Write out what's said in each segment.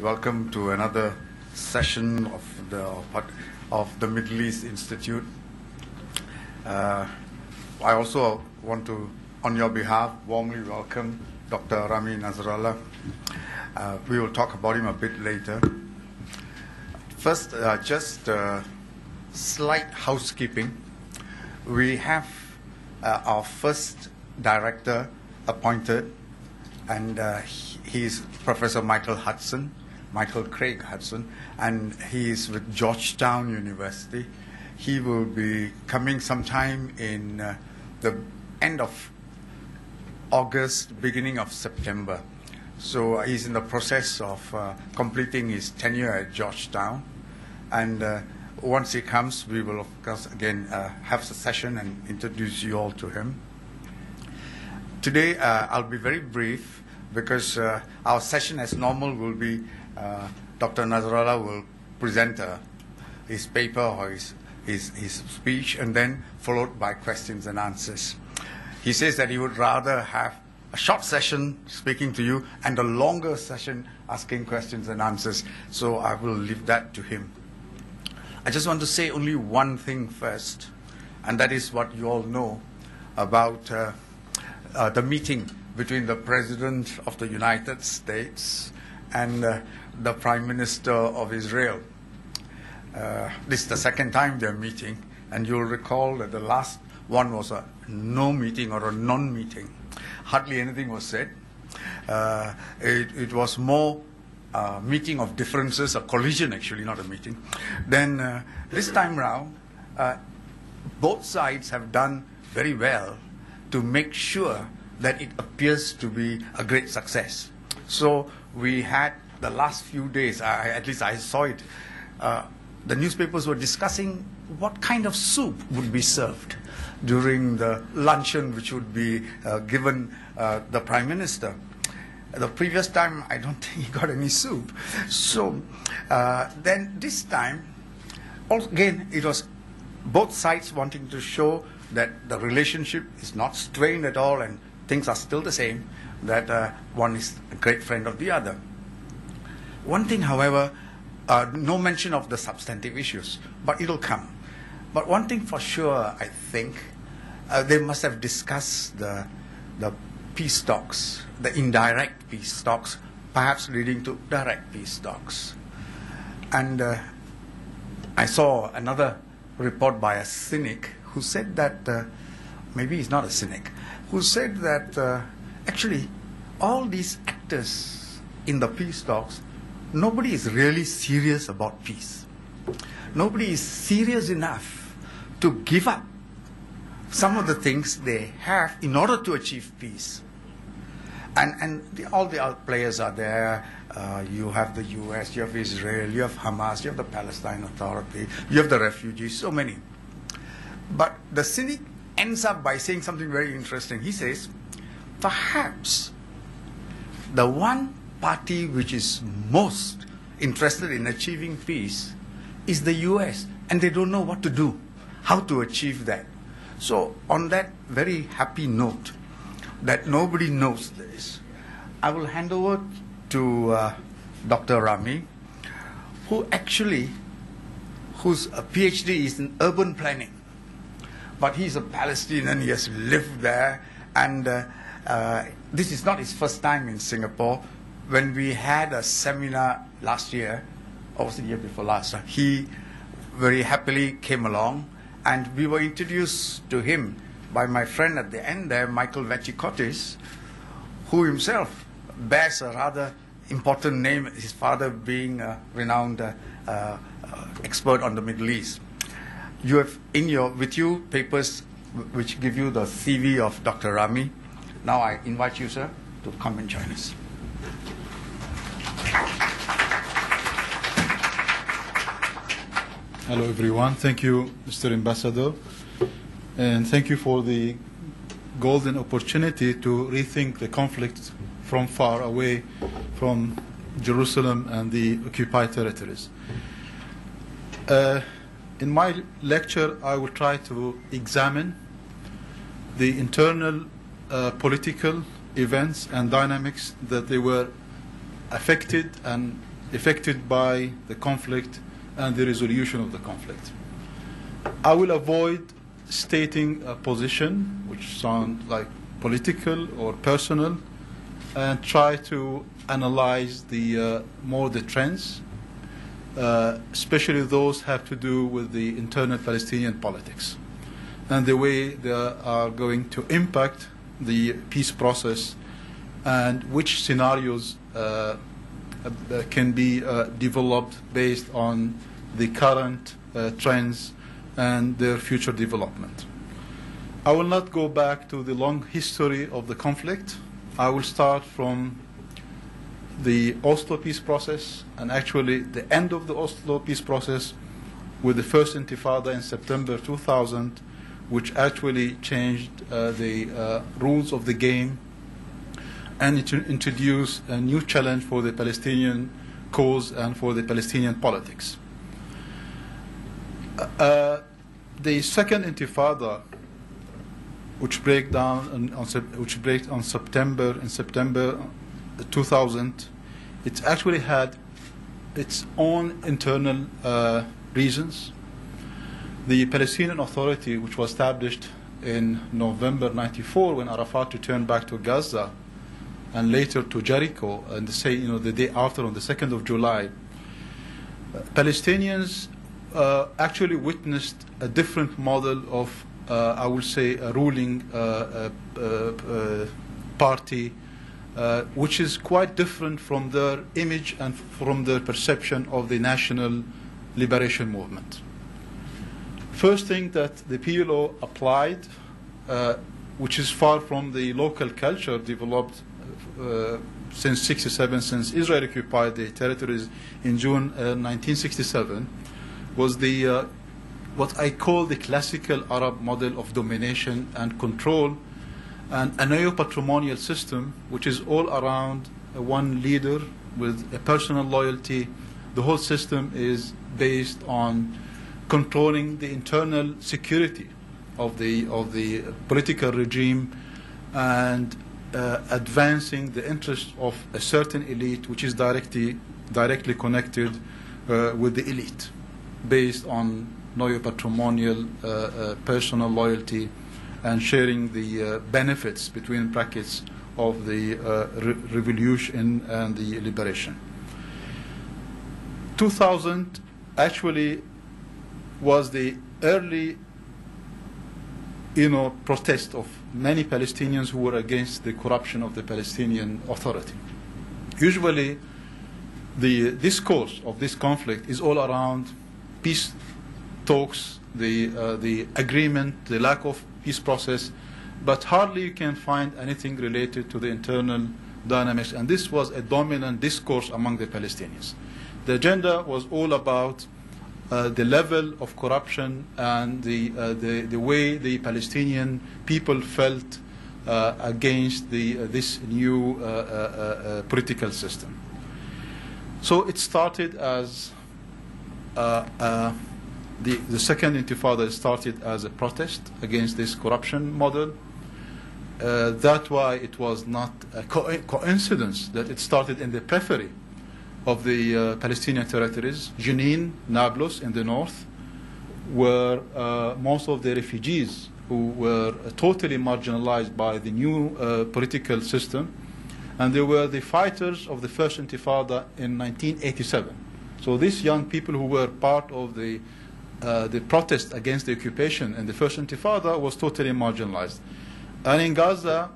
Welcome to another session of the of the Middle East Institute. Uh, I also want to, on your behalf, warmly welcome Dr. Rami Nasrallah. Uh, we will talk about him a bit later. First, uh, just uh, slight housekeeping. We have uh, our first director appointed, and uh, he, he's Professor Michael Hudson, Michael Craig Hudson, and he is with Georgetown University. He will be coming sometime in uh, the end of August, beginning of September. So uh, he's in the process of uh, completing his tenure at Georgetown. And uh, once he comes, we will, of course, again uh, have a session and introduce you all to him. Today, uh, I'll be very brief because uh, our session, as normal, will be Dr. Nasrallah will present his paper or his, his, his speech, and then followed by questions and answers. He says that he would rather have a short session speaking to you and a longer session asking questions and answers. So I will leave that to him. I just want to say only one thing first, and that is what you all know about uh, uh, the meeting between the President of the United States and uh, the Prime Minister of Israel. Uh, this is the second time they're meeting, and you'll recall that the last one was a no meeting or a non meeting. Hardly anything was said. Uh, it, it was more uh, meeting of differences, a collision actually, not a meeting. Then uh, this time round, uh, both sides have done very well to make sure that it appears to be a great success. So we had the last few days, I, at least I saw it, uh, the newspapers were discussing what kind of soup would be served during the luncheon which would be uh, given uh, the prime minister. The previous time, I don't think he got any soup. So uh, then this time, again, it was both sides wanting to show that the relationship is not strained at all and things are still the same, that uh, one is a great friend of the other. One thing, however, uh, no mention of the substantive issues, but it'll come. But one thing for sure, I think, uh, they must have discussed the, the peace talks, the indirect peace talks, perhaps leading to direct peace talks. And uh, I saw another report by a cynic who said that, uh, maybe he's not a cynic, who said that uh, actually all these actors in the peace talks, nobody is really serious about peace. Nobody is serious enough to give up some of the things they have in order to achieve peace. And, and the, all the other players are there. Uh, you have the US, you have Israel, you have Hamas, you have the Palestine Authority, you have the refugees, so many. But the cynic ends up by saying something very interesting. He says, perhaps the one party which is most interested in achieving peace is the US, and they don't know what to do how to achieve that. So, on that very happy note, that nobody knows this, I will hand over to uh, Dr. Rami, who actually, whose PhD is in urban planning. But he's a Palestinian, he has lived there, and uh, uh, this is not his first time in Singapore. When we had a seminar last year, or was the year before last, he very happily came along and we were introduced to him by my friend at the end there, Michael Vatikiotis, who himself bears a rather important name, his father being a renowned uh, uh, expert on the Middle East. You have in your with you papers which give you the CV of Dr. Rami. Now I invite you, sir, to come and join us. Hello, everyone. Thank you, Mr. Ambassador. And thank you for the golden opportunity to rethink the conflict from far away from Jerusalem and the occupied territories. Uh, in my lecture, I will try to examine the internal uh, political events and dynamics that they were affected and affected by the conflict and the resolution of the conflict. I will avoid stating a position which sounds like political or personal and try to analyze the uh, more the trends, uh, especially those have to do with the internal Palestinian politics and the way they are going to impact the peace process and which scenarios uh, uh, can be uh, developed based on the current uh, trends and their future development. I will not go back to the long history of the conflict. I will start from the Oslo peace process and actually the end of the Oslo peace process with the first intifada in September 2000, which actually changed uh, the uh, rules of the game and to introduced a new challenge for the Palestinian cause and for the Palestinian politics. Uh, the second intifada, which break down on, which break on September in September 2000, it actually had its own internal uh, reasons. The Palestinian Authority, which was established in November 94 when Arafat returned back to Gaza, and later to Jericho, and say you know the day after on the 2nd of July, uh, Palestinians uh, actually witnessed a different model of, uh, I would say, a ruling uh, uh, uh, party, which is quite different from their image and from their perception of the national liberation movement. First thing that the PLO applied, which is far from the local culture developed since 67, since Israel occupied the territories in June uh, 1967, was the uh, what I call the classical Arab model of domination and control, and a neo-patrimonial system, which is all around one leader with a personal loyalty. The whole system is based on controlling the internal security of the of the political regime and uh, advancing the interests of a certain elite, which is directly directly connected uh, with the elite based on neo-patrimonial uh, uh, personal loyalty and sharing the uh, benefits between brackets of the re revolution and the liberation. 2000 actually was the early you know, protest of many Palestinians who were against the corruption of the Palestinian Authority. Usually, the discourse of this conflict is all around peace talks, the, uh, the agreement, the lack of peace process, but hardly you can find anything related to the internal dynamics. And this was a dominant discourse among the Palestinians. The agenda was all about uh, the level of corruption and the, uh, the, the, way the Palestinian people felt uh, against the, uh, this new uh, political system. So it started as uh, uh, the, the second intifada started as a protest against this corruption model. Uh, that's why it was not a co coincidence that it started in the periphery of the uh, Palestinian territories, Jenin, Nablus in the north, where uh, most of the refugees who were totally marginalized by the new uh, political system, and they were the fighters of the first intifada in 1987. So these young people who were part of the, uh, the protest against the occupation in the first intifada was totally marginalized. And in Gaza,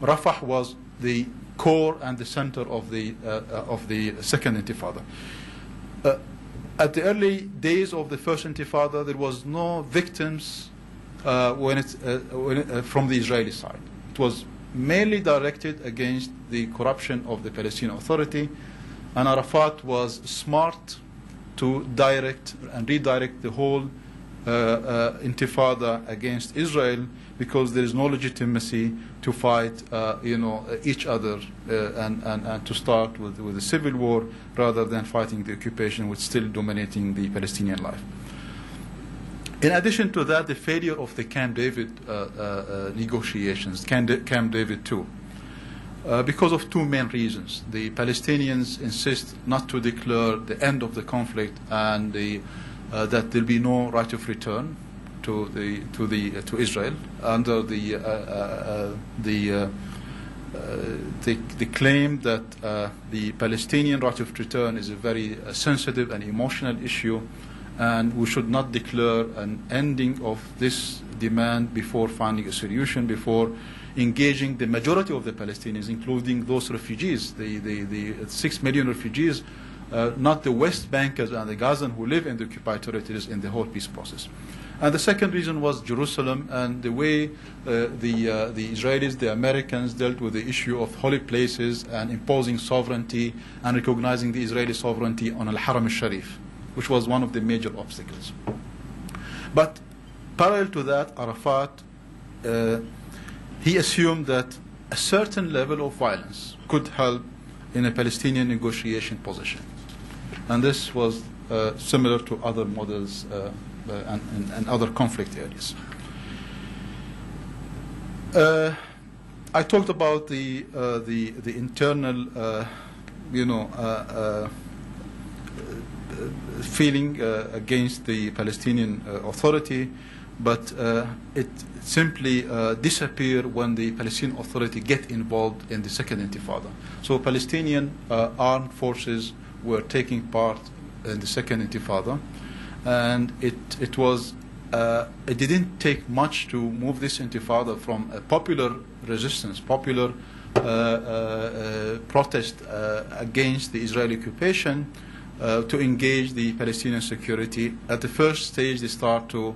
Rafah was the core and the center of the, uh, uh of the second intifada. Uh, at the early days of the first intifada, there was no victims uh, when it, when it, from the Israeli side. It was mainly directed against the corruption of the Palestinian Authority and Arafat was smart to direct and redirect the whole uh, uh, intifada against Israel because there is no legitimacy to fight, uh, you know, each other uh, and, and, and to start with, with a civil war rather than fighting the occupation which is still dominating the Palestinian life. In addition to that, the failure of the Camp David uh, uh, negotiations, Camp, Camp David II, uh, because of two main reasons. The Palestinians insist not to declare the end of the conflict and the, uh, that there will be no right of return to the to the uh, to Israel under the uh, uh, uh, the. They, they, claim that the Palestinian right of return is a very sensitive and emotional issue, and we should not declare an ending of this demand before finding a solution, before engaging the majority of the Palestinians, including those refugees, the, the, the six million refugees, uh, not the West Bankers and the Gazans who live in the occupied territories in the whole peace process. And the second reason was Jerusalem and the way uh, the, uh, the Israelis, the Americans dealt with the issue of holy places and imposing sovereignty and recognizing the Israeli sovereignty on Al-Haram al-Sharif, which was one of the major obstacles. But parallel to that, Arafat, uh, he assumed that a certain level of violence could help in a Palestinian negotiation position. And this was uh, similar to other models uh, uh, and, and, and, other conflict areas. Uh, I talked about the, uh, the, the internal, you know, feeling against the Palestinian Authority but uh, it simply uh, disappeared when the Palestinian Authority get involved in the second Intifada. So Palestinian uh, armed forces were taking part in the second Intifada, and it it was uh, it didn't take much to move this Intifada from a popular resistance, popular uh, uh, protest against the Israeli occupation, to engage the Palestinian security. At the first stage, they start to uh,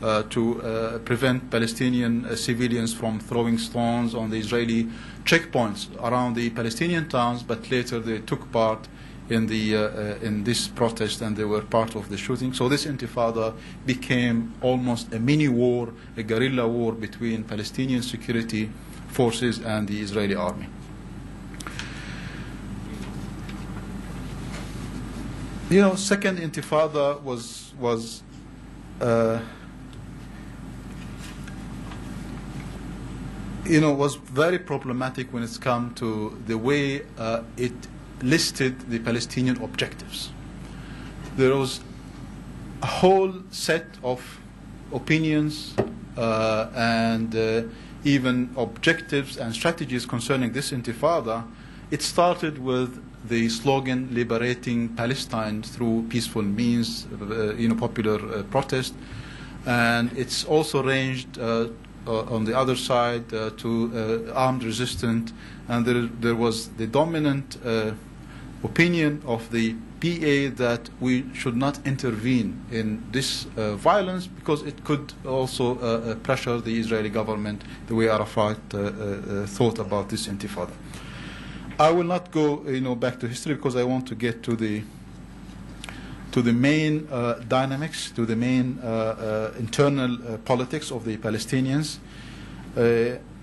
to uh, prevent Palestinian uh, civilians from throwing stones on the Israeli checkpoints around the Palestinian towns, but later they took part in the in this protest and they were part of the shooting. So this Intifada became almost a mini war, a guerrilla war between Palestinian security forces and the Israeli army. You know, second Intifada was was uh, you know, was very problematic when it's come to the way uh, it listed the Palestinian objectives. There was a whole set of opinions uh, and uh, even objectives and strategies concerning this intifada. It started with the slogan "Liberating Palestine" through peaceful means, uh, you know, popular uh, protest, and it's also ranged uh, on the other side uh, to uh, armed resistance, and there, there was the dominant opinion of the PA that we should not intervene in this uh, violence because it could also uh, pressure the Israeli government the way Arafat uh, thought about this intifada. I will not go you know, back to history because I want to get to the to the main uh, dynamics, to the main uh, uh, internal politics of the Palestinians,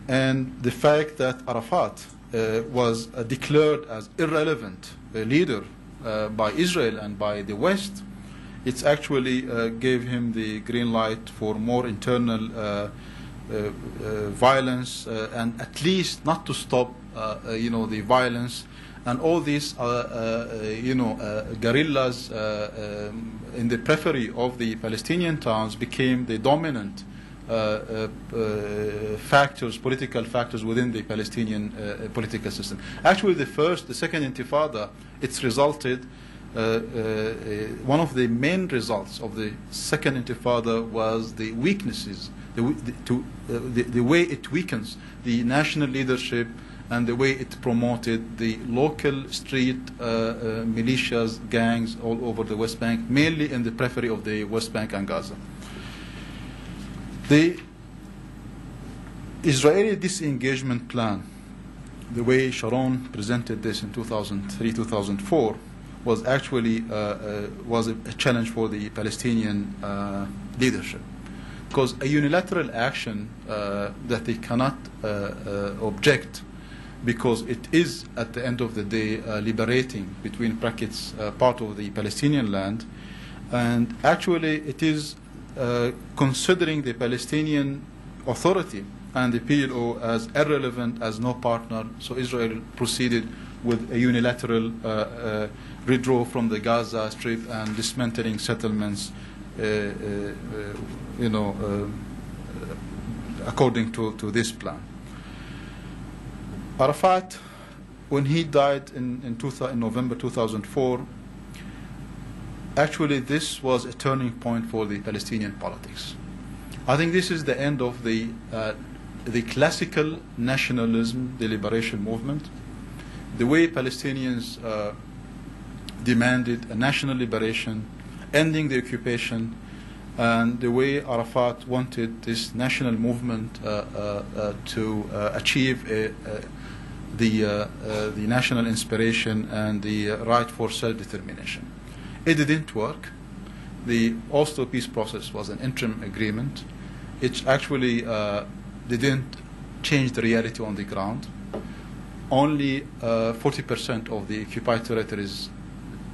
and the fact that Arafat was declared as irrelevant leader by Israel and by the West, it actually gave him the green light for more internal uh, uh, violence uh, and at least not to stop you know the violence and all these, uh, uh, you know, uh, guerrillas um, in the periphery of the Palestinian towns became the dominant factors, political factors within the Palestinian political system. Actually, the first, the second Intifada, it's resulted. Uh, uh, one of the main results of the second Intifada was the weaknesses, the, the, to, uh, the, the way it weakens the national leadership and the way it promoted the local street uh, uh, militias, gangs all over the West Bank, mainly in the periphery of the West Bank and Gaza. The Israeli disengagement plan, the way Sharon presented this in 2003, 2004, was actually uh, uh, was a, a, challenge for the Palestinian uh, leadership because a unilateral action uh, that they cannot object because it is, at the end of the day, uh, liberating, between brackets, uh, part of the Palestinian land. And actually, it is uh, considering the Palestinian Authority and the PLO as irrelevant as no partner. So Israel proceeded with a unilateral uh, uh, withdrawal from the Gaza Strip and dismantling settlements, uh, you know, according to, to this plan. Arafat, when he died in, in, 2000, in November 2004, actually this was a turning point for the Palestinian politics. I think this is the end of the, uh, the classical nationalism, the liberation movement. The way Palestinians uh, demanded a national liberation, ending the occupation, and the way Arafat wanted this national movement uh, uh, uh, to uh, achieve a, a, the, uh, uh, the national inspiration and the right for self-determination. It didn't work. The Oslo peace process was an interim agreement. It actually didn't change the reality on the ground. Only 40% of the occupied territories,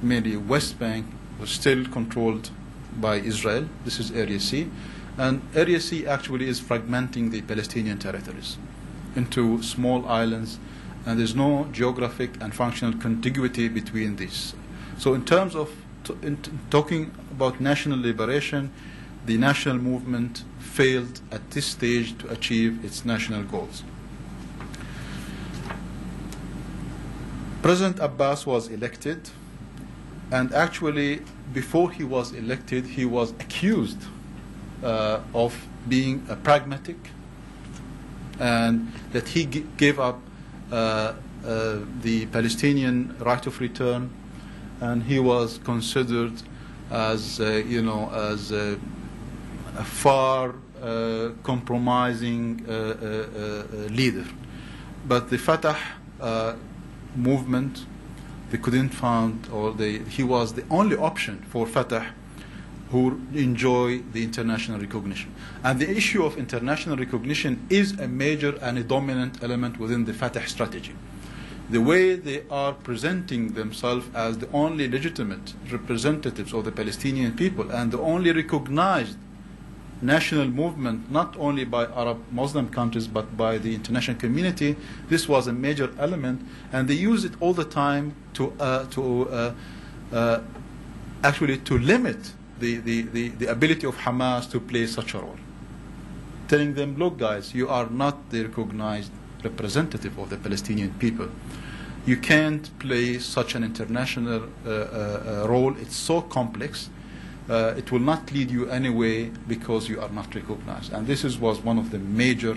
mainly West Bank, was still controlled by Israel. This is Area C. And Area C actually is fragmenting the Palestinian territories into small islands, and there's no geographic and functional contiguity between these. So, in terms of in talking about national liberation, the national movement failed at this stage to achieve its national goals. President Abbas was elected, and actually, before he was elected, he was accused uh, of being a pragmatic and that he gave up the Palestinian right of return, and he was considered as, uh, you know, as a, a far uh, compromising uh, uh, leader. But the Fatah movement, they couldn't find, or they, he was the only option for Fatah who enjoy the international recognition. And the issue of international recognition is a major and a dominant element within the Fatah strategy. The way they are presenting themselves as the only legitimate representatives of the Palestinian people and the only recognized national movement, not only by Arab Muslim countries but by the international community, this was a major element, and they use it all the time to uh, to uh, uh, actually to limit the, the, the, the ability of Hamas to play such a role. Telling them, look, guys, you are not the recognized representative of the Palestinian people. You can't play such an international uh, uh, uh role. It's so complex. Uh, it will not lead you anyway because you are not recognized. And this is, was one of the major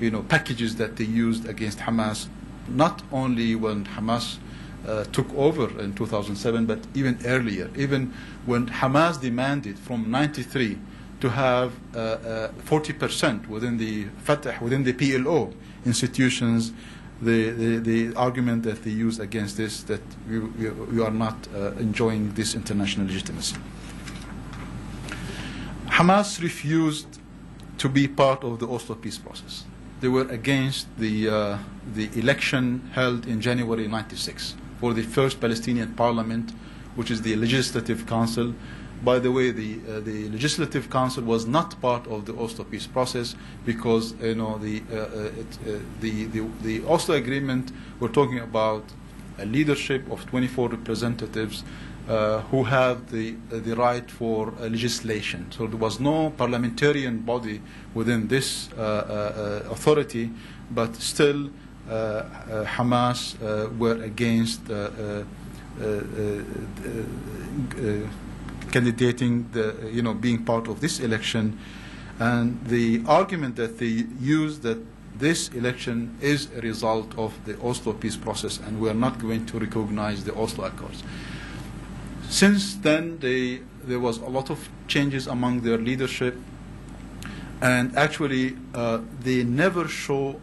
you know, packages that they used against Hamas, not only when Hamas uh, took over in 2007, but even earlier, even when Hamas demanded from 93 to have uh, uh, 40% within the Fatah, within the PLO institutions, the, the, the, argument that they use against this that we, we, we are not uh, enjoying this international legitimacy. Hamas refused to be part of the Oslo peace process. They were against the, uh, the election held in January 96 for the first Palestinian parliament, which is the Legislative Council. By the way, the, uh, the Legislative Council was not part of the Oslo peace process because you know the, uh, uh it, uh, the, the, the Oslo agreement. We're talking about a leadership of 24 representatives uh, who have the, uh, the right for uh, legislation. So there was no parliamentarian body within this uh, authority, but still Uh, uh, Hamas uh, were against uh, candidating the, you know, being part of this election. And the argument that they used that this election is a result of the Oslo peace process and we are not going to recognize the Oslo Accords. Since then, they, there was a lot of changes among their leadership, and actually, uh, they never show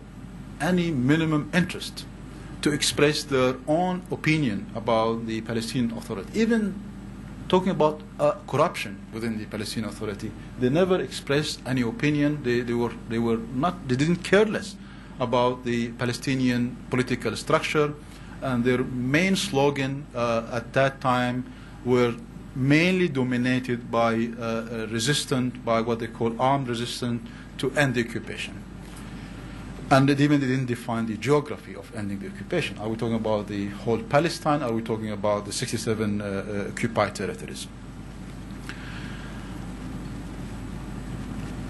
any minimum interest to express their own opinion about the Palestinian Authority. Even talking about uh, corruption within the Palestinian Authority, they never expressed any opinion. They, they, were, they were not, they didn't care less about the Palestinian political structure. And their main slogan uh, at that time were mainly dominated by uh, resistance, by what they call armed resistance to end the occupation. And it even they didn't define the geography of ending the occupation. Are we talking about the whole Palestine? Are we talking about the 67 uh, uh, occupied territories?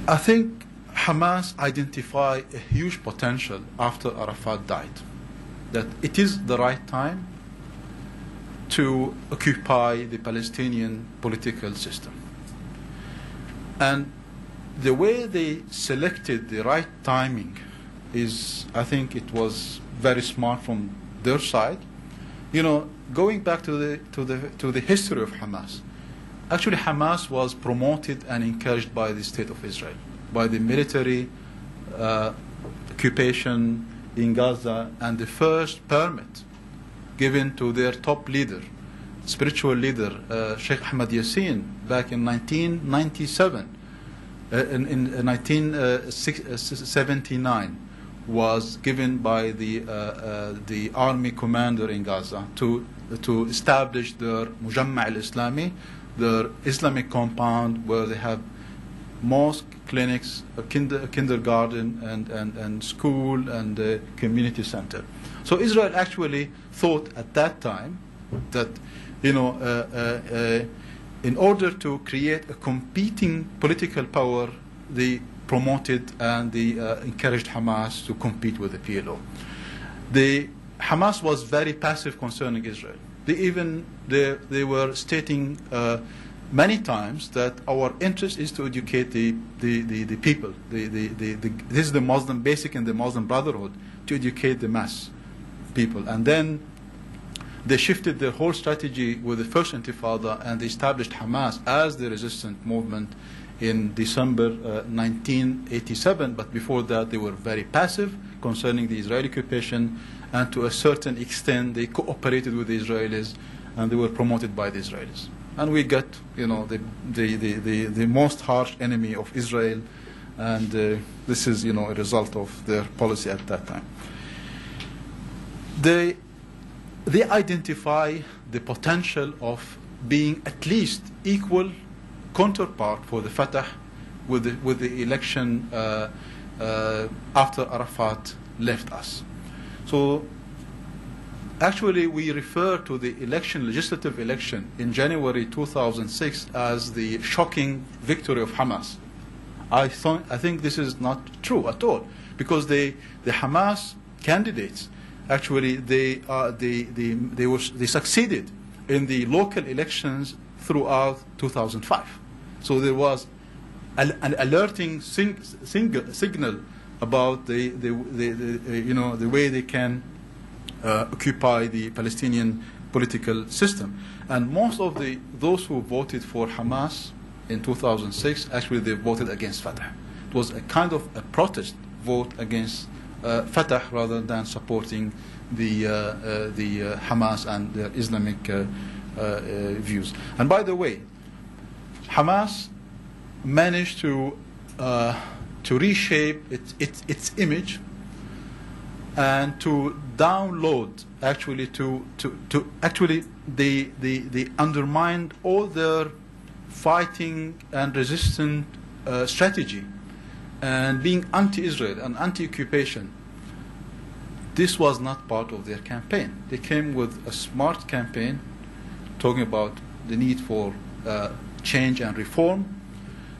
I think Hamas identified a huge potential after Arafat died, that it is the right time to occupy the Palestinian political system. And the way they selected the right timing is, I think it was very smart from their side. You know, going back to the, to the, to the history of Hamas, actually Hamas was promoted and encouraged by the state of Israel, by the military uh, occupation in Gaza, and the first permit given to their top leader, spiritual leader, uh, Sheikh Ahmad Yassin, back in 1997, uh, in, in 1979, was given by the, uh, uh, the army commander in Gaza to, to establish their Mujamma al-Islami, their Islamic compound where they have mosque, clinics, a, kinder, kindergarten, and, and, and school, and a community center. So Israel actually thought at that time that, you know, uh, uh, uh, in order to create a competing political power, they promoted and they uh, encouraged Hamas to compete with the PLO. The Hamas was very passive concerning Israel. They even they, they were stating uh, many times that our interest is to educate the, the, the, the people. The, the, the, the, this is the Muslim basic in the Muslim Brotherhood to educate the mass people. And then they shifted their whole strategy with the first Intifada and they established Hamas as the resistant movement in December uh, 1987. But before that, they were very passive concerning the Israeli occupation, and to a certain extent, they cooperated with the Israelis, and they were promoted by the Israelis. And we got, you know, the, the, the, the, the most harsh enemy of Israel, and uh, this is, you know, a result of their policy at that time. They, they identify the potential of being at least equal counterpart for the Fatah with the, with the election uh, uh, after Arafat left us. So actually we refer to the election, legislative election in January 2006 as the shocking victory of Hamas. I, th- I think this is not true at all because they, the Hamas candidates actually they, uh, they, they, they, was, they succeeded in the local elections throughout 2005. So there was an, an alerting sing, sing, signal about the, the, the, the, you know, the way they can uh, occupy the Palestinian political system. And most of the, those who voted for Hamas in 2006, actually they voted against Fatah. It was a kind of a protest vote against uh, Fatah rather than supporting the, uh, uh the uh, Hamas and their Islamic uh, views. And by the way, Hamas managed to uh, to reshape its, its, its image and to download actually to, to, to actually they, they, they undermined all their fighting and resistant uh, strategy. And being anti-Israel and anti-occupation this was not part of their campaign. They came with a smart campaign talking about the need for uh, change and reform.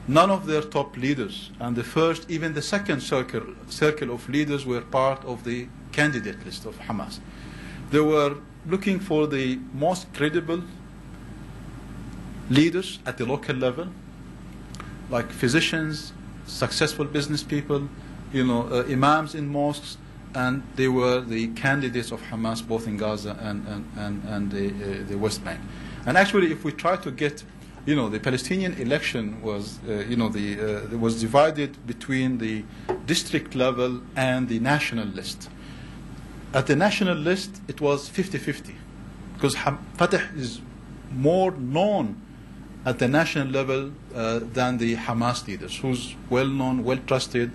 None of their top leaders, and the first, even the second circle, circle of leaders, were part of the candidate list of Hamas. They were looking for the most credible leaders at the local level, like physicians, successful business people, you know, uh, imams in mosques, and they were the candidates of Hamas both in Gaza and, and, and, and the, uh, the West Bank. And actually, if we try to get you know, the Palestinian election was, uh, you know, the, uh, was divided between the district level and the national list. At the national list, it was 50-50 because Fatah is more known at the national level uh, than the Hamas leaders, who's well known, well trusted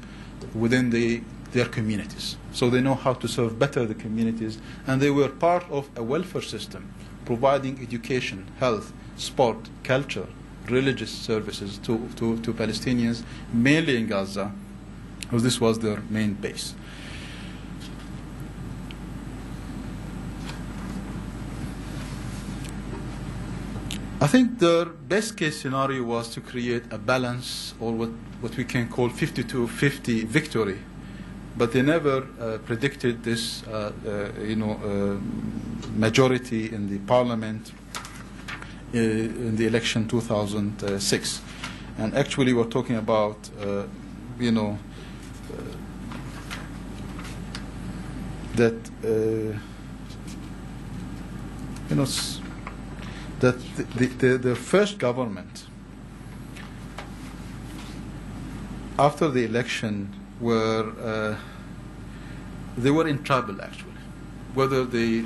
within the, their communities. So they know how to serve better the communities, and they were part of a welfare system providing education, health, sport, culture, religious services to, to, to Palestinians, mainly in Gaza, because this was their main base. I think the best case scenario was to create a balance or what, what we can call 50 to 50 victory. But they never uh, predicted this, uh, uh, you know, uh, majority in the parliament in the election 2006. And actually, we're talking about, uh, you know, that, you know, that the, the, the, the first government after the election were uh, they were in trouble actually whether they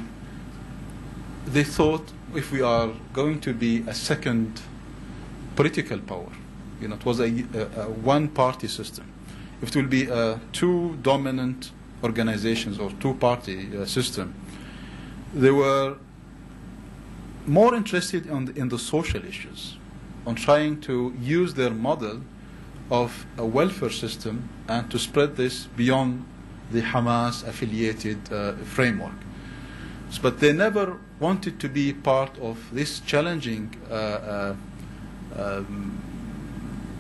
they thought if we are going to be a second political power you know it was a, a, a one party system if it will be a two dominant organizations or two party uh, system they were more interested in the, in the social issues, on trying to use their model of a welfare system and to spread this beyond the Hamas affiliated uh, framework. But they never wanted to be part of this challenging. Uh, uh, um,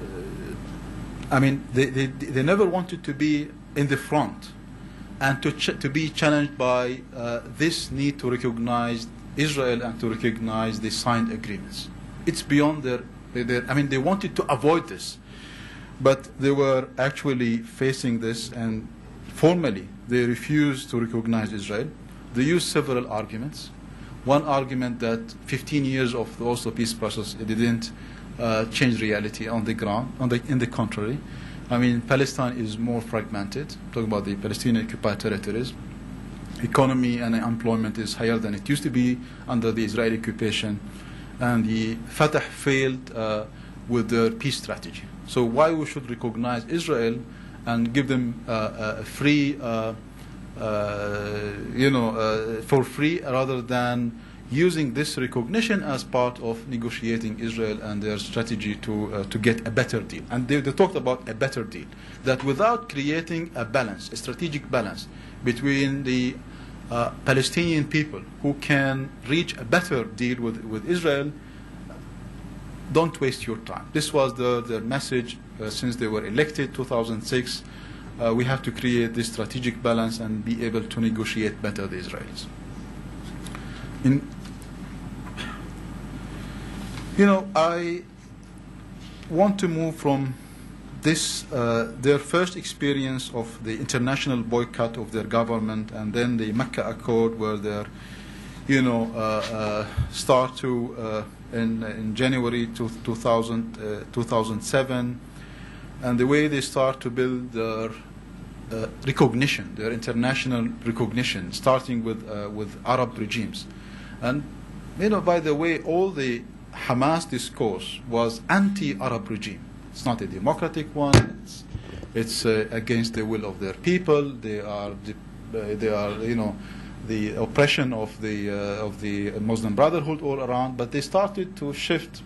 uh, I mean, they, they, they never wanted to be in the front and to, to be challenged by uh, this need to recognize Israel and to recognize the signed agreements. It's beyond their, their, I mean, they wanted to avoid this, but they were actually facing this, and formally they refused to recognize Israel. They used several arguments. One argument that 15 years of the Oslo peace process didn't uh, change reality on the ground. On the, in the contrary, I mean, Palestine is more fragmented. talking about the Palestinian occupied territories economy and employment is higher than it used to be under the Israeli occupation, and the Fatah failed uh, with their peace strategy. So why we should recognize Israel and give them uh, a free, uh, uh, you know, uh, for free rather than using this recognition as part of negotiating Israel and their strategy to, uh, to get a better deal. And they, they talked about a better deal, that without creating a balance, a strategic balance between the uh, Palestinian people who can reach a better deal with, with Israel, don't waste your time. This was the, their message uh, since they were elected 2006. Uh, we have to create this strategic balance and be able to negotiate better the Israelis. In, you know, I want to move from this, uh, their first experience of the international boycott of their government, and then the Mecca Accord, where they, you know, uh, uh, start to uh, in, in January two, 2000, uh, 2007, and the way they start to build their uh, recognition, their international recognition, starting with uh, with Arab regimes, and you know, by the way, all the Hamas discourse was anti-Arab regime. It's not a democratic one. It's, it's uh, against the will of their people. They are, uh, they are, you know, the oppression of the uh, of the Muslim Brotherhood all around. But they started to shift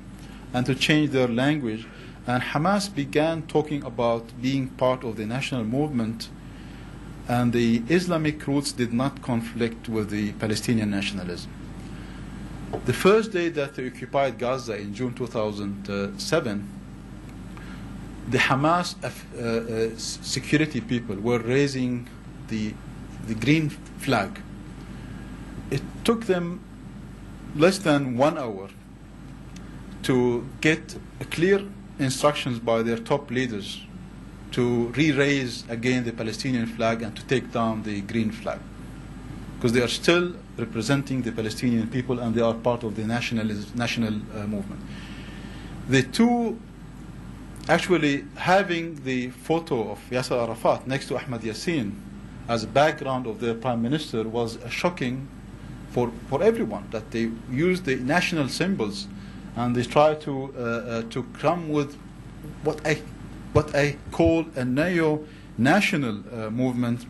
and to change their language, and Hamas began talking about being part of the national movement. And the Islamic roots did not conflict with the Palestinian nationalism. The first day that they occupied Gaza in June 2007, the Hamas uh, uh, security people were raising the, the green flag. It took them less than one hour to get a clear instructions by their top leaders to re-raise again the Palestinian flag and to take down the green flag because they are still representing the Palestinian people and they are part of the national uh, movement. The two, actually having the photo of Yasser Arafat next to Ahmad Yassin as a background of their prime minister was shocking for, for everyone that they used the national symbols and they try to, uh, uh, to come with what I, what I call a neo-national uh, movement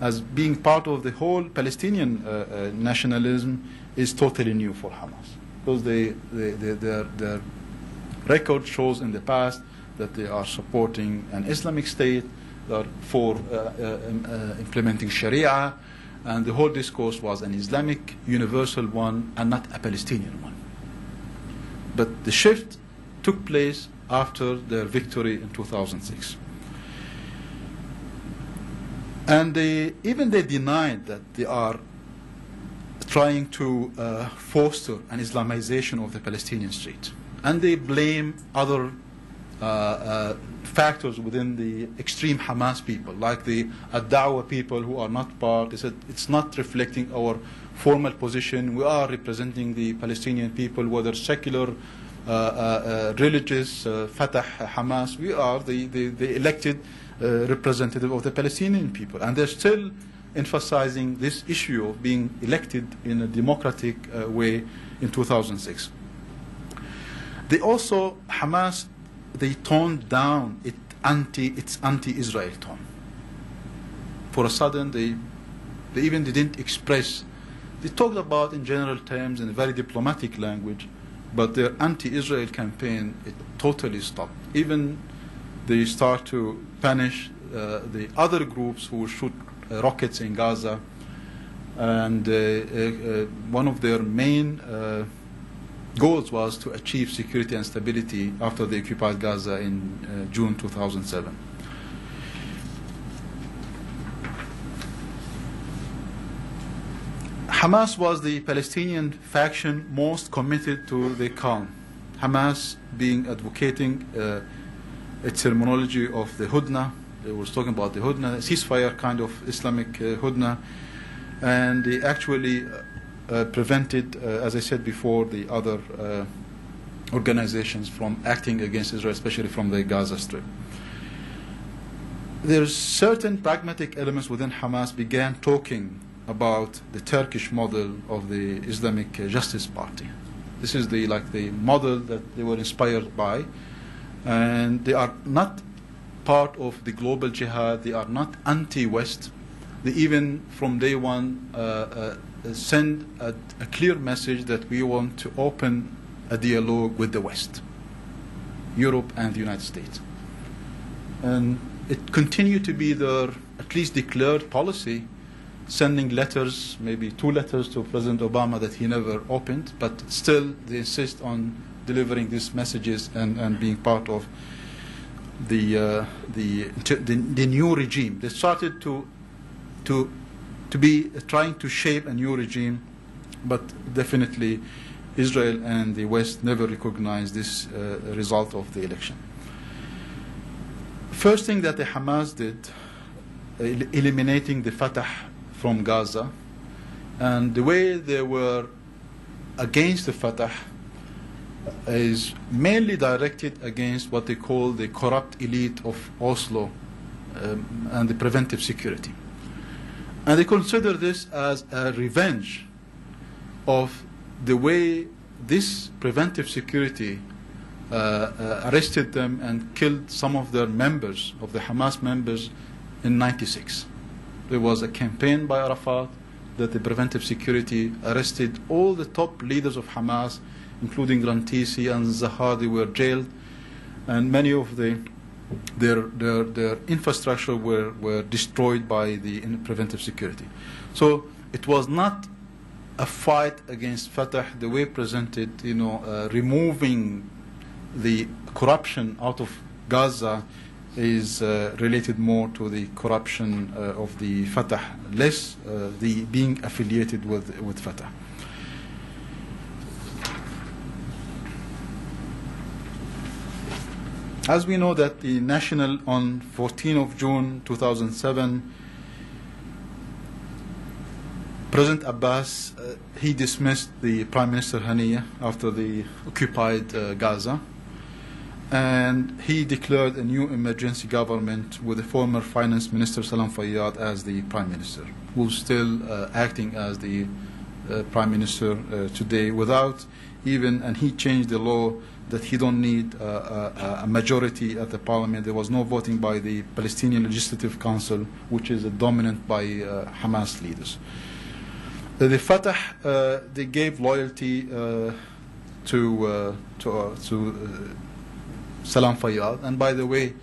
as being part of the whole Palestinian uh, uh, nationalism is totally new for Hamas. Because they, they, they, their, their record shows in the past that they are supporting an Islamic state, are for uh, um, implementing Sharia, and the whole discourse was an Islamic universal one and not a Palestinian one. But the shift took place after their victory in 2006. And they, even they denied that they are trying to uh, foster an Islamization of the Palestinian state. And they blame other uh, uh, factors within the extreme Hamas people, like the Ad-Dawah people who are not part. They said it's not reflecting our formal position. We are representing the Palestinian people, whether secular, uh, uh, uh, religious, uh, Fatah, Hamas. We are the, the, the elected uh, representative of the Palestinian people. And they're still emphasizing this issue of being elected in a democratic way in 2006. They also, Hamas, they toned down it anti, its anti-Israel tone. For a sudden, they, they even didn't express, they talked about in general terms in very diplomatic language, but their anti-Israel campaign, it totally stopped. Even they start to punish uh, the other groups who shoot uh, rockets in Gaza. And uh, uh, uh, one of their main uh, goals was to achieve security and stability after they occupied Gaza in June 2007. Hamas was the Palestinian faction most committed to the calm. Hamas being advocating uh, a terminology of the Hudna. They was talking about the Hudna, ceasefire kind of Islamic uh, Hudna, and they actually uh, prevented, uh, as I said before, the other uh, organizations from acting against Israel, especially from the Gaza Strip. There's certain pragmatic elements within Hamas began talking about the Turkish model of the Islamic Justice Party. This is the like the model that they were inspired by and they are not part of the global jihad. They are not anti-West. They even from day one uh, uh, send a, a, clear message that we want to open a dialogue with the West, Europe and the United States. And it continued to be their at least declared policy, sending letters, maybe two letters to President Obama that he never opened, but still they insist on delivering these messages and, and being part of the, uh, the, the, the new regime. They started to, to, to be trying to shape a new regime, but definitely Israel and the West never recognized this uh, result of the election. First thing that the Hamas did, eliminating the Fatah from Gaza, and the way they were against the Fatah is mainly directed against what they call the corrupt elite of Oslo um, and the preventive security. And they consider this as a revenge of the way this preventive security uh, uh, arrested them and killed some of their members, of the Hamas members, in 96. There was a campaign by Arafat that the preventive security arrested all the top leaders of Hamas including Rantisi and Zahadi, were jailed, and many of the their their, their infrastructure were, were destroyed by the preventive security. So it was not a fight against Fatah the way presented, you know, uh, removing the corruption out of Gaza is uh, related more to the corruption uh, of the Fatah, less uh, the being affiliated with, with Fatah. As we know that the national on 14 of June 2007, President Abbas uh, he dismissed the Prime Minister Haniya after the occupied uh, Gaza, and he declared a new emergency government with the former Finance Minister Salam Fayyad as the Prime Minister, who's still uh, acting as the uh, Prime Minister uh, today without even, and he changed the law that he don't need a, a, majority at the parliament. There was no voting by the Palestinian Legislative Council, which is dominant by uh, Hamas leaders. Uh, the Fatah uh, they gave loyalty uh, to uh, to, uh, to Salam Fayyad, and by the way.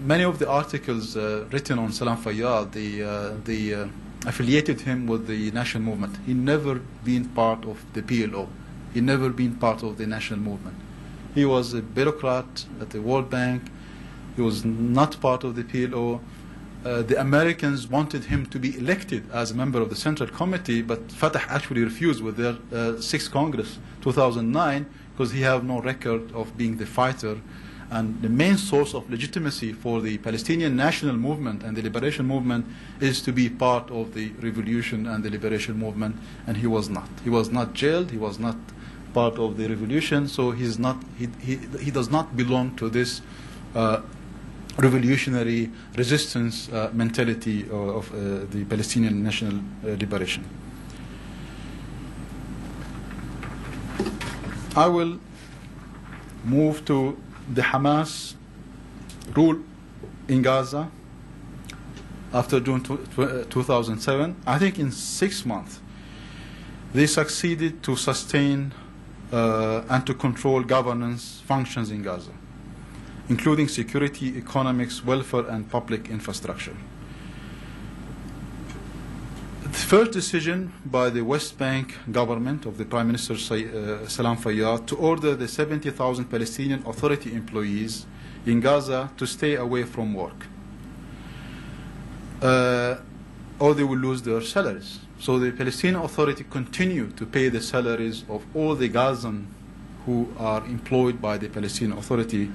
many of the articles written on Salam Fayyad, the, the affiliated him with the national movement. He never been part of the PLO He never been part of the national movement. He was a bureaucrat at the World Bank. He was not part of the PLO. Uh, the Americans wanted him to be elected as a member of the Central Committee, but Fatah actually refused with their uh, sixth Congress, 2009, because he had no record of being the fighter. And the main source of legitimacy for the Palestinian national movement and the liberation movement is to be part of the revolution and the liberation movement, and he was not. He was not jailed. He was not part of the revolution, so he's not. He he, he does not belong to this. Uh, revolutionary resistance uh, mentality of, of uh, the Palestinian national uh, liberation. I will move to the Hamas rule in Gaza after June 2007. I think in six months they succeeded to sustain uh, and to control governance functions in Gaza including security, economics, welfare, and public infrastructure. The first decision by the West Bank government of the Prime Minister uh, Salam Fayyad to order the 70,000 Palestinian Authority employees in Gaza to stay away from work, uh, or they will lose their salaries. So the Palestinian Authority continue to pay the salaries of all the Gazan who are employed by the Palestinian Authority.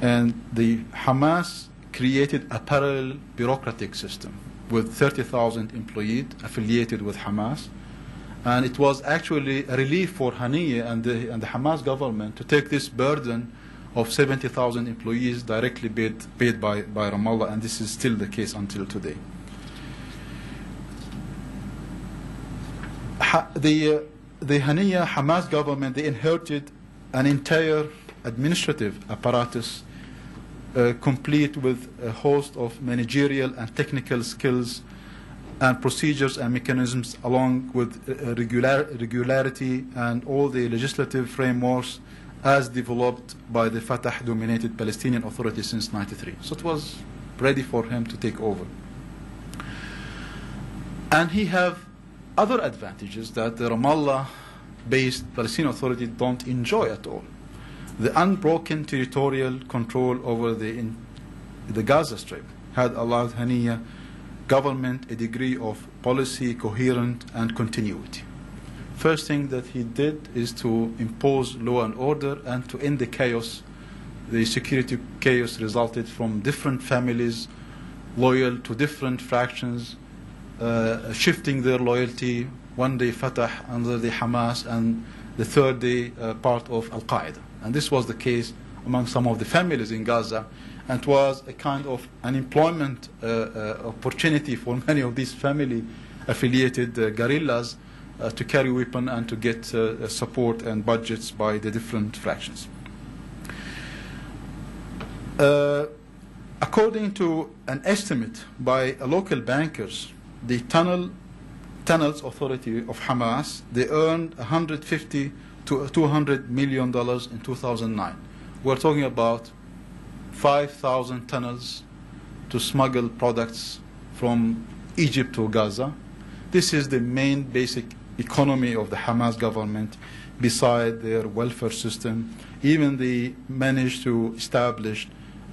And the Hamas created a parallel bureaucratic system with 30,000 employees affiliated with Hamas. And it was actually a relief for Haniyeh and the, and the Hamas government to take this burden of 70,000 employees directly paid, paid by, by Ramallah, and this is still the case until today. Ha, the, uh, the Haniyeh Hamas government, they inherited an entire administrative apparatus uh, complete with a host of managerial and technical skills and procedures and mechanisms along with uh, regular, regularity and all the legislative frameworks as developed by the Fatah-dominated Palestinian Authority since 93. So it was ready for him to take over. And he have other advantages that the Ramallah-based Palestinian Authority don't enjoy at all the unbroken territorial control over the, in, the Gaza Strip had allowed Haniyeh government a degree of policy, coherence, and continuity. First thing that he did is to impose law and order and to end the chaos. The security chaos resulted from different families loyal to different fractions, uh, shifting their loyalty. One day Fatah, another day Hamas, and the third day uh, part of Al Qaeda. And this was the case among some of the families in Gaza. And it was a kind of unemployment uh, uh, opportunity for many of these family affiliated uh, guerrillas uh, to carry weapons and to get uh, support and budgets by the different fractions. Uh, according to an estimate by local bankers, the tunnel tunnels authority of Hamas, they earned 150 to $200 million in 2009. We're talking about 5,000 tunnels to smuggle products from Egypt to Gaza. This is the main basic economy of the Hamas government beside their welfare system. Even they managed to establish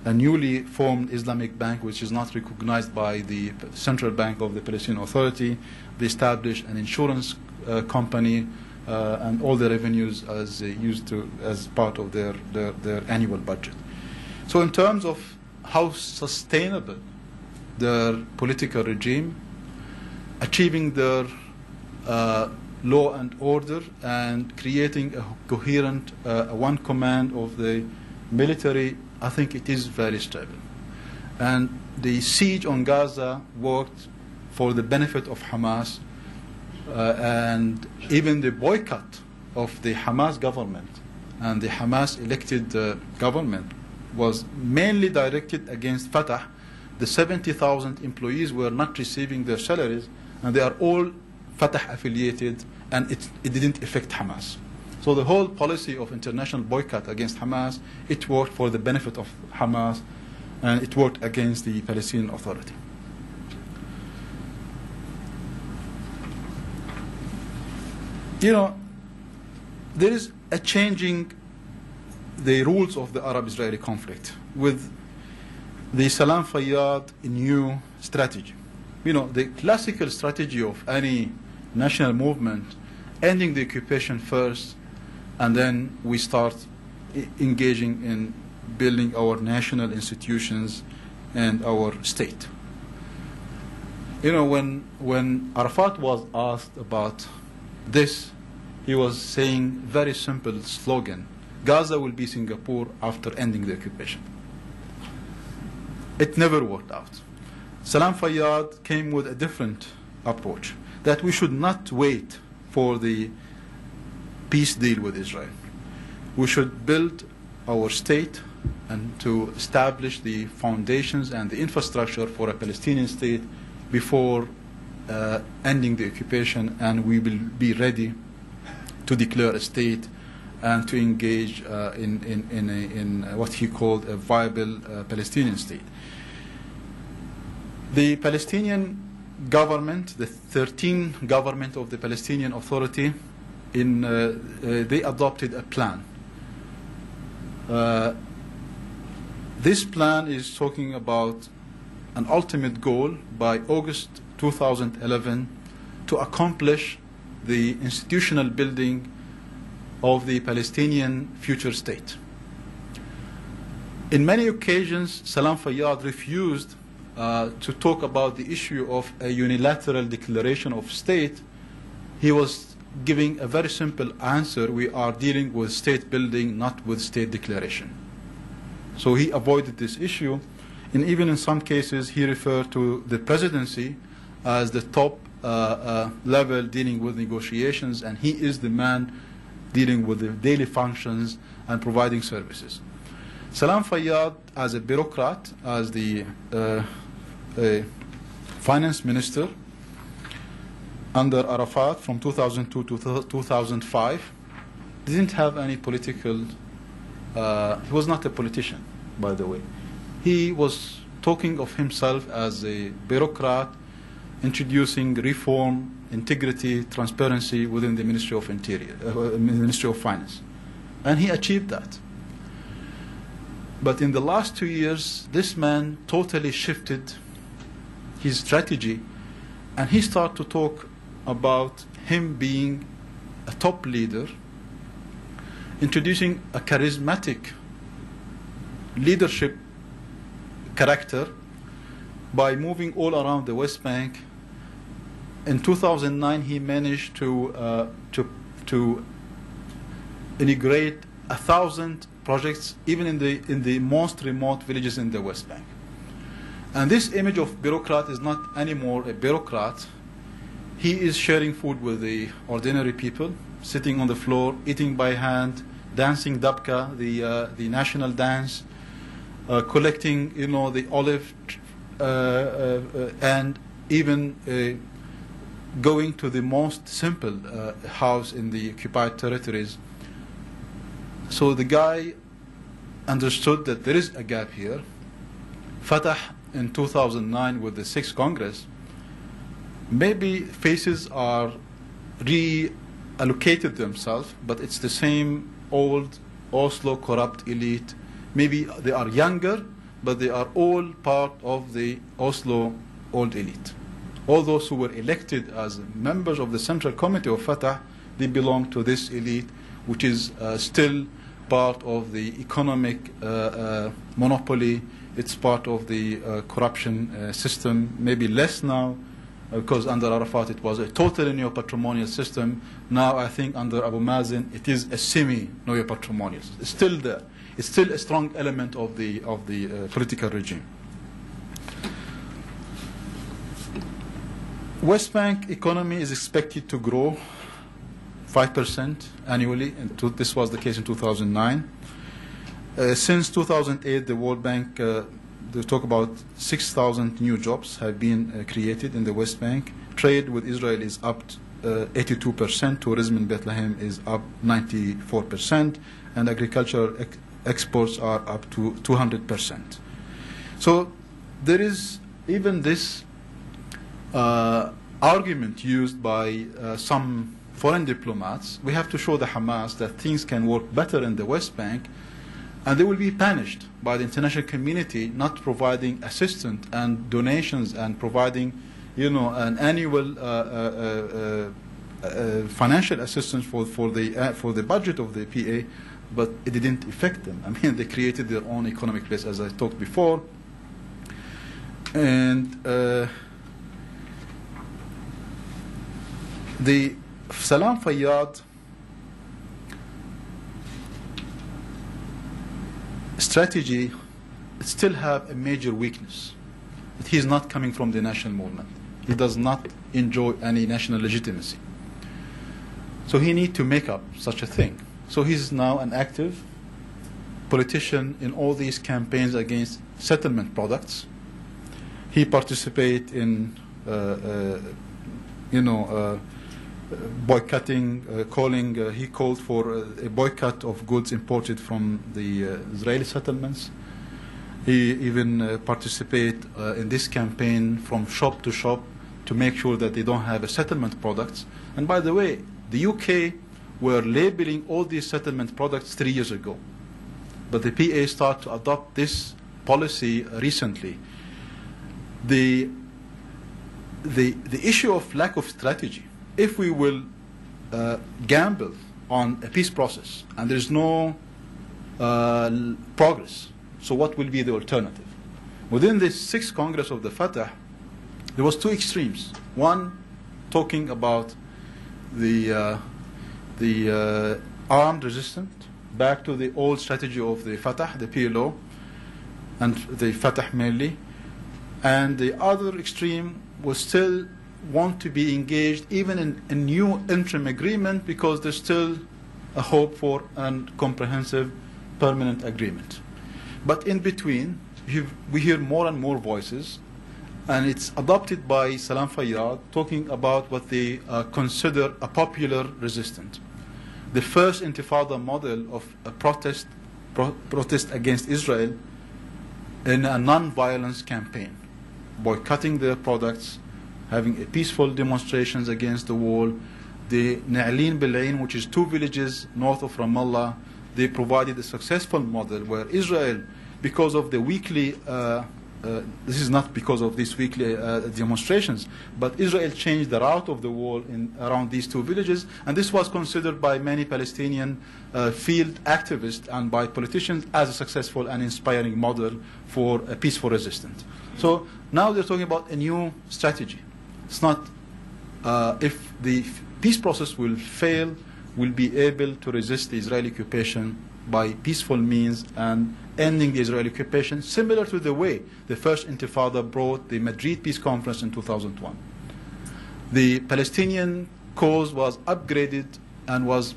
a newly formed Islamic bank, which is not recognized by the Central Bank of the Palestinian Authority. They established an insurance uh, company uh, and all the revenues as used to as part of their, their, their annual budget. So in terms of how sustainable their political regime, achieving their uh, law and order and creating a coherent uh, one command of the military, I think it is very stable. And the siege on Gaza worked for the benefit of Hamas uh, and even the boycott of the Hamas government and the Hamas elected uh, government was mainly directed against Fatah. The 70,000 employees were not receiving their salaries, and they are all Fatah affiliated, and it, it didn't affect Hamas. So the whole policy of international boycott against Hamas, it worked for the benefit of Hamas, and it worked against the Palestinian Authority. You know, there is a changing the rules of the Arab-Israeli conflict with the Salam Fayyad new strategy. You know, the classical strategy of any national movement, ending the occupation first, and then we start engaging in building our national institutions and our state. You know, when, when Arafat was asked about this, he was saying very simple slogan, Gaza will be Singapore after ending the occupation. It never worked out. Salam Fayyad came with a different approach, that we should not wait for the peace deal with Israel. We should build our state and to establish the foundations and the infrastructure for a Palestinian state before uh, ending the occupation, and we will be ready to declare a state and to engage uh, in, in, in, a, in what he called a viable uh, Palestinian state. The Palestinian government, the 13 government of the Palestinian Authority, in, uh, uh, they adopted a plan. Uh, this plan is talking about an ultimate goal by August 2011 to accomplish the institutional building of the Palestinian future state. In many occasions, Salam Fayyad refused uh, to talk about the issue of a unilateral declaration of state. He was giving a very simple answer we are dealing with state building, not with state declaration. So he avoided this issue. And even in some cases, he referred to the presidency as the top uh, uh, level dealing with negotiations, and he is the man dealing with the daily functions and providing services. Salam Fayyad, as a bureaucrat, as the uh, finance minister under Arafat from 2002 to 2005, didn't have any political. Uh, he was not a politician, by the way. He was talking of himself as a bureaucrat, introducing reform, integrity, transparency within the Ministry of Interior, uh, Ministry of Finance, and he achieved that. But in the last two years, this man totally shifted his strategy, and he started to talk about him being a top leader, introducing a charismatic leadership character by moving all around the West Bank. In 2009, he managed to uh, to to integrate a thousand projects, even in the in the most remote villages in the West Bank. And this image of bureaucrat is not anymore a bureaucrat. He is sharing food with the ordinary people, sitting on the floor, eating by hand, dancing dabka, the uh, the national dance, uh, collecting, you know, the olive, uh, uh, and even uh, going to the most simple uh, house in the occupied territories. So the guy understood that there is a gap here. Fatah in 2009 with the Sixth Congress, maybe faces are reallocated themselves, but it's the same old Oslo corrupt elite. Maybe they are younger, but they are all part of the Oslo old elite. All those who were elected as members of the Central Committee of Fatah, they belong to this elite, which is uh, still part of the economic uh, uh, monopoly. It's part of the uh, corruption uh, system, maybe less now, because under Arafat it was a totally neo-patrimonial system. Now I think under Abu Mazen it is a semi-neo-patrimonial. It's still there. It's still a strong element of the of the uh, political regime. West Bank economy is expected to grow 5% annually, and this was the case in 2009. Uh, since 2008, the World Bank, uh, they talk about 6,000 new jobs have been uh, created in the West Bank. Trade with Israel is up uh, 82%, tourism in Bethlehem is up 94%, and agricultural ex- exports are up to 200%. So there is even this uh, argument used by uh, some foreign diplomats, we have to show the Hamas that things can work better in the West Bank, and they will be punished by the international community not providing assistance and donations and providing, you know, an annual uh, uh, uh, uh, financial assistance for, for, the, uh, for the budget of the PA, but it didn't affect them. I mean, they created their own economic base, as I talked before. And uh, the Salam Fayyad strategy still have a major weakness. He is not coming from the national movement. He does not enjoy any national legitimacy. So he need to make up such a thing. So he's now an active politician in all these campaigns against settlement products. He participate in, uh, uh, you know, uh, boycotting, uh, calling, uh, he called for uh, a boycott of goods imported from the uh, Israeli settlements. He even uh, participate uh, in this campaign from shop to shop to make sure that they don't have a settlement products. And by the way, the UK were labeling all these settlement products three years ago. But the PA started to adopt this policy recently. The, the, the issue of lack of strategy if we will uh, gamble on a peace process and there's no uh, progress, so what will be the alternative? Within the sixth Congress of the Fatah, there was two extremes. One talking about the, uh, the uh, armed resistance, back to the old strategy of the Fatah, the PLO, and the Fatah mainly. And the other extreme was still want to be engaged even in a new interim agreement because there's still a hope for a comprehensive permanent agreement. But in between, we hear more and more voices, and it's adopted by Salam Fayyad talking about what they uh, consider a popular resistance. The first Intifada model of a protest, pro protest against Israel in a non-violence campaign, boycotting their products, having peaceful demonstrations against the wall. The Ni'lin Bil'in, which is two villages north of Ramallah, they provided a successful model where Israel, because of the weekly, uh, uh, this is not because of these weekly uh, demonstrations, but Israel changed the route of the wall in, around these two villages, and this was considered by many Palestinian uh, field activists and by politicians as a successful and inspiring model for a peaceful resistance. So now they're talking about a new strategy. It's not uh, if the peace process will fail, will be able to resist the Israeli occupation by peaceful means and ending the Israeli occupation, similar to the way the first Intifada brought the Madrid Peace Conference in 2001. The Palestinian cause was upgraded and was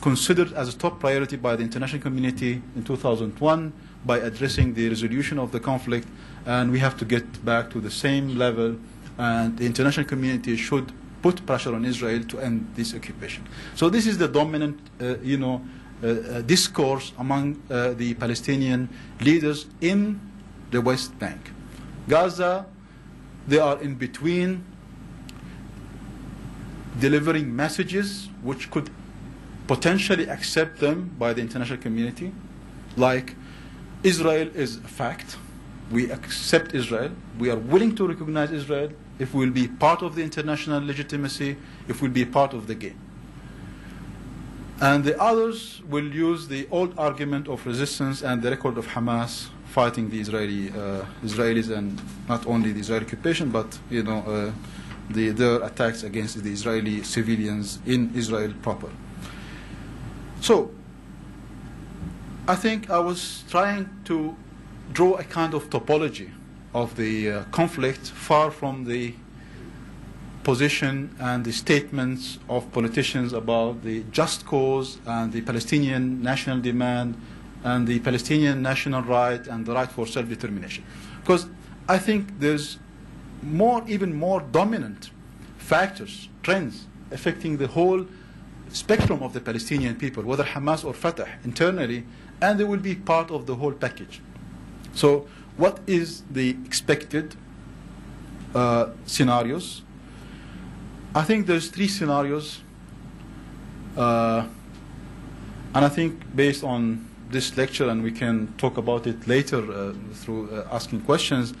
considered as a top priority by the international community in 2001 by addressing the resolution of the conflict, and we have to get back to the same level and the international community should put pressure on Israel to end this occupation. So this is the dominant, uh, you know, uh, uh, discourse among uh, the Palestinian leaders in the West Bank. Gaza, they are in between delivering messages which could potentially accept them by the international community, like Israel is a fact, we accept Israel, we are willing to recognize Israel, if we'll be part of the international legitimacy, if we'll be part of the game. And the others will use the old argument of resistance and the record of Hamas fighting the Israeli uh, Israelis and not only the Israeli occupation, but you know uh, the, their attacks against the Israeli civilians in Israel proper. So I think I was trying to draw a kind of topology of the uh, conflict far from the position and the statements of politicians about the just cause and the Palestinian national demand and the Palestinian national right and the right for self-determination. Because I think there's more, even more dominant factors, trends affecting the whole spectrum of the Palestinian people, whether Hamas or Fatah internally, and they will be part of the whole package. So what is the expected uh, scenarios? I think there's three scenarios Uh, and I think based on this lecture, and we can talk about it later uh, through uh, asking questions,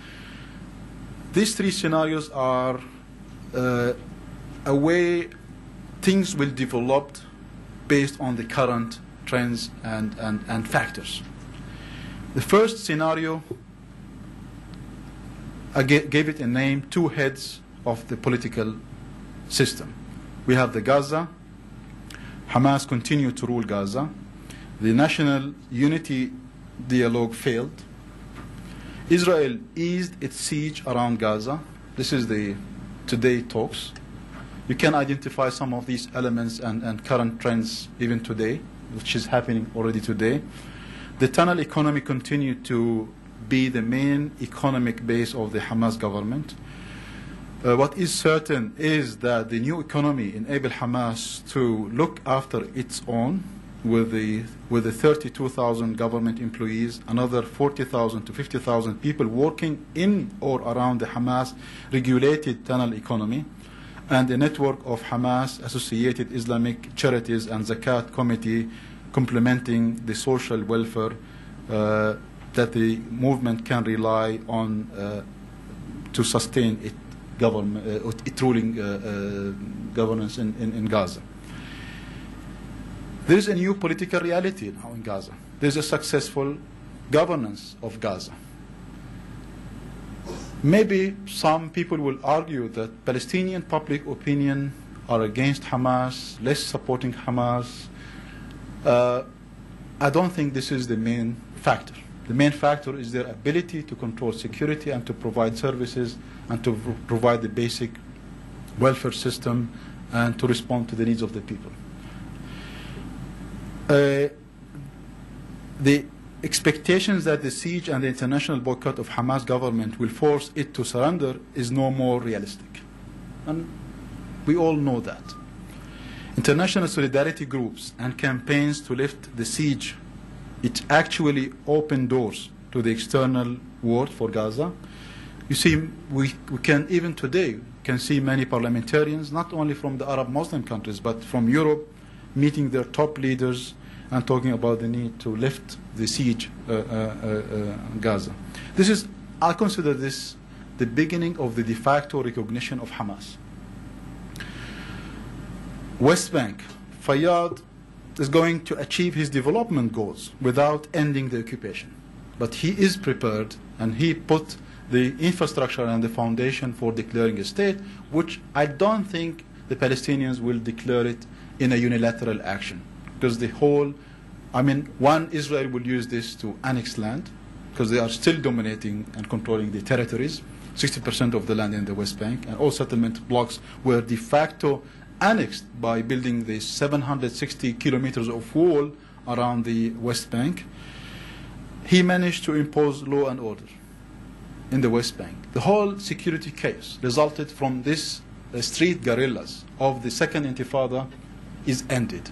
these three scenarios are uh, a way things will develop based on the current trends and, and, and factors. The first scenario, I gave it a name, two heads of the political system. We have the Gaza, Hamas continued to rule Gaza, the national unity dialogue failed, Israel eased its siege around Gaza. This is the today talks. You can identify some of these elements and, and current trends even today, which is happening already today. The tunnel economy continued to be the main economic base of the Hamas government. Uh, what is certain is that the new economy enabled Hamas to look after its own with the, with the 32,000 government employees, another 40,000 to 50,000 people working in or around the Hamas regulated tunnel economy, and a network of Hamas associated Islamic charities and zakat committee complementing the social welfare uh, that the movement can rely on uh, to sustain its government, uh, its ruling uh, uh, governance in, in, in Gaza. There is a new political reality now in Gaza. There is a successful governance of Gaza. Maybe some people will argue that Palestinian public opinion are against Hamas, less supporting Hamas. Uh, I don't think this is the main factor. The main factor is their ability to control security and to provide services and to provide the basic welfare system and to respond to the needs of the people. Uh, the expectations that the siege and the international boycott of Hamas government will force it to surrender is no more realistic. And we all know that. International solidarity groups and campaigns to lift the siege, it actually opened doors to the external world for Gaza. You see, we, we can, even today, can see many parliamentarians, not only from the Arab Muslim countries, but from Europe, meeting their top leaders and talking about the need to lift the siege uh, uh, uh, Gaza. This is, I consider this the beginning of the de facto recognition of Hamas. West Bank, Fayyad is going to achieve his development goals without ending the occupation. But he is prepared and he put the infrastructure and the foundation for declaring a state, which I don't think the Palestinians will declare it in a unilateral action. Because the whole, I mean, one, Israel will use this to annex land, because they are still dominating and controlling the territories, 60% of the land in the West Bank, and all settlement blocks were de facto annexed by building the 760 kilometers of wall around the West Bank. He managed to impose law and order in the West Bank. The whole security chaos resulted from this uh, street guerrillas of the Second Intifada is ended.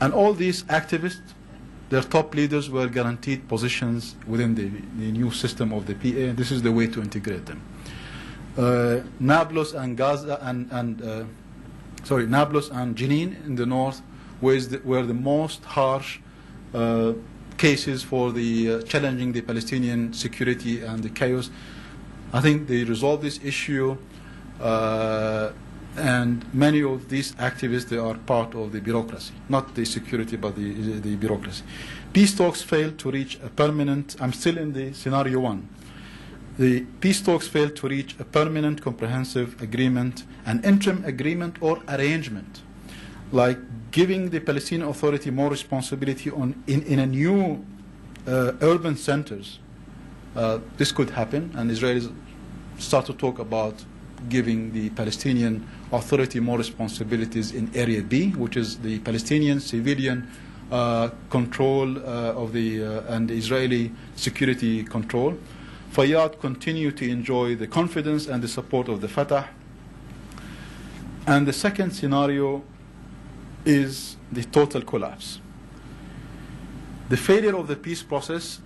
And all these activists, their top leaders were guaranteed positions within the, the new system of the PA, this is the way to integrate them. Uh, Nablus and Gaza and, and uh, sorry, Nablus and Jenin in the north the, were the most harsh uh, cases for the uh, challenging the Palestinian security and the chaos. I think they resolved this issue, uh, and many of these activists they are part of the bureaucracy, not the security but the, the bureaucracy. Peace talks failed to reach a permanent. I'm still in the scenario one. The peace talks failed to reach a permanent, comprehensive agreement, an interim agreement or arrangement, like giving the Palestinian Authority more responsibility on in, in a new uh, urban centers. Uh, this could happen, and Israelis start to talk about giving the Palestinian Authority more responsibilities in Area B, which is the Palestinian civilian uh, control uh, of the uh, and Israeli security control. Fayyad continue to enjoy the confidence and the support of the Fatah. And the second scenario is the total collapse. The failure of the peace process,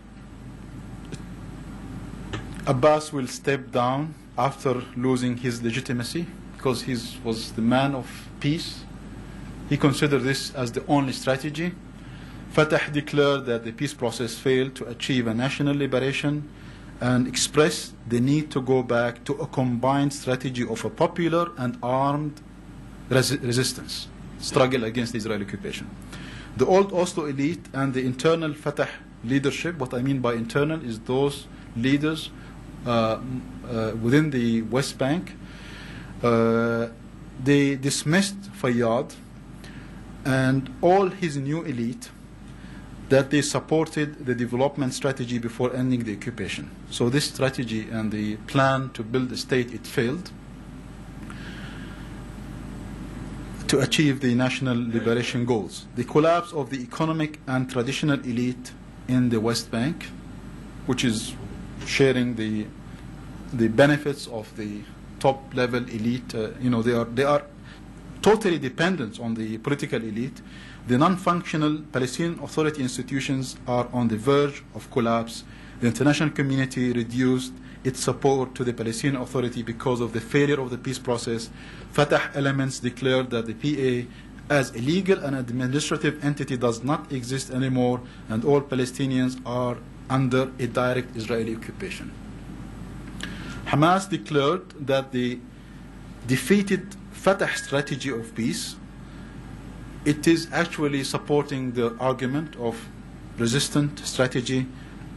Abbas will step down after losing his legitimacy because he was the man of peace. He considered this as the only strategy. Fatah declared that the peace process failed to achieve a national liberation and expressed the need to go back to a combined strategy of a popular and armed resi- resistance, struggle against the Israeli occupation. The old Oslo elite and the internal Fatah leadership, what I mean by internal is those leaders uh, uh, within the West Bank, uh, they dismissed Fayyad and all his new elite that they supported the development strategy before ending the occupation. So this strategy and the plan to build a state, it failed to achieve the national liberation goals. The collapse of the economic and traditional elite in the West Bank, which is sharing the the benefits of the top level elite. Uh, you know, they are they are totally dependent on the political elite. The non-functional Palestinian Authority institutions are on the verge of collapse. The international community reduced its support to the Palestinian Authority because of the failure of the peace process. Fatah elements declared that the PA as a legal and administrative entity does not exist anymore and all Palestinians are under a direct Israeli occupation. Hamas declared that the defeated Fatah strategy of peace it is actually supporting the argument of resistant strategy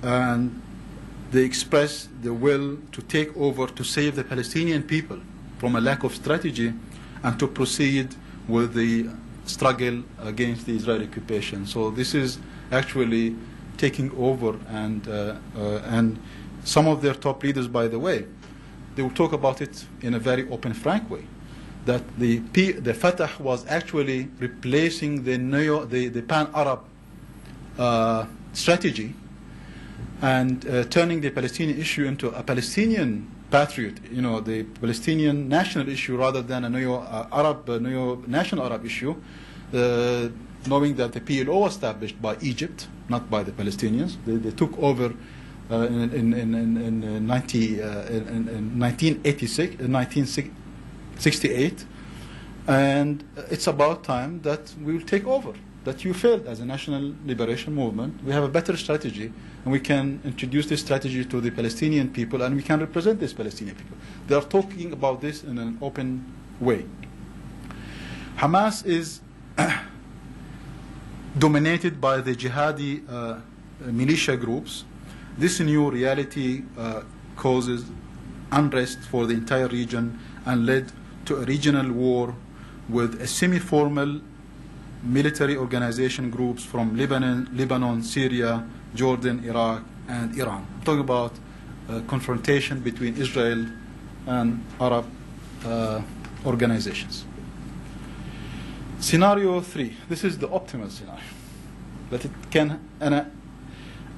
and they express the will to take over to save the Palestinian people from a lack of strategy and to proceed with the struggle against the Israeli occupation. So this is actually taking over and uh, uh, and some of their top leaders, by the way, they will talk about it in a very open, frank way. That the P, the Fatah was actually replacing the the, the pan-Arab uh, strategy and uh, turning the Palestinian issue into a Palestinian patriot, you know, the Palestinian national issue rather than a neo-Arab, uh, neo-national Arab issue, uh, knowing that the PLO was established by Egypt, not by the Palestinians. They, they took over uh, in, in, in, in, 90, uh, in, in 1986, 1968, and it's about time that we will take over that you failed as a national liberation movement. We have a better strategy, and we can introduce this strategy to the Palestinian people, and we can represent these Palestinian people. They are talking about this in an open way. Hamas is dominated by the jihadi uh, militia groups. This new reality uh, causes unrest for the entire region and led to a regional war with a semi-formal military organization groups from Lebanon, Lebanon, Syria, Jordan, Iraq, and Iran. Talking about uh, confrontation between Israel and Arab uh, organizations. Scenario three. This is the optimal scenario. That it can, and, and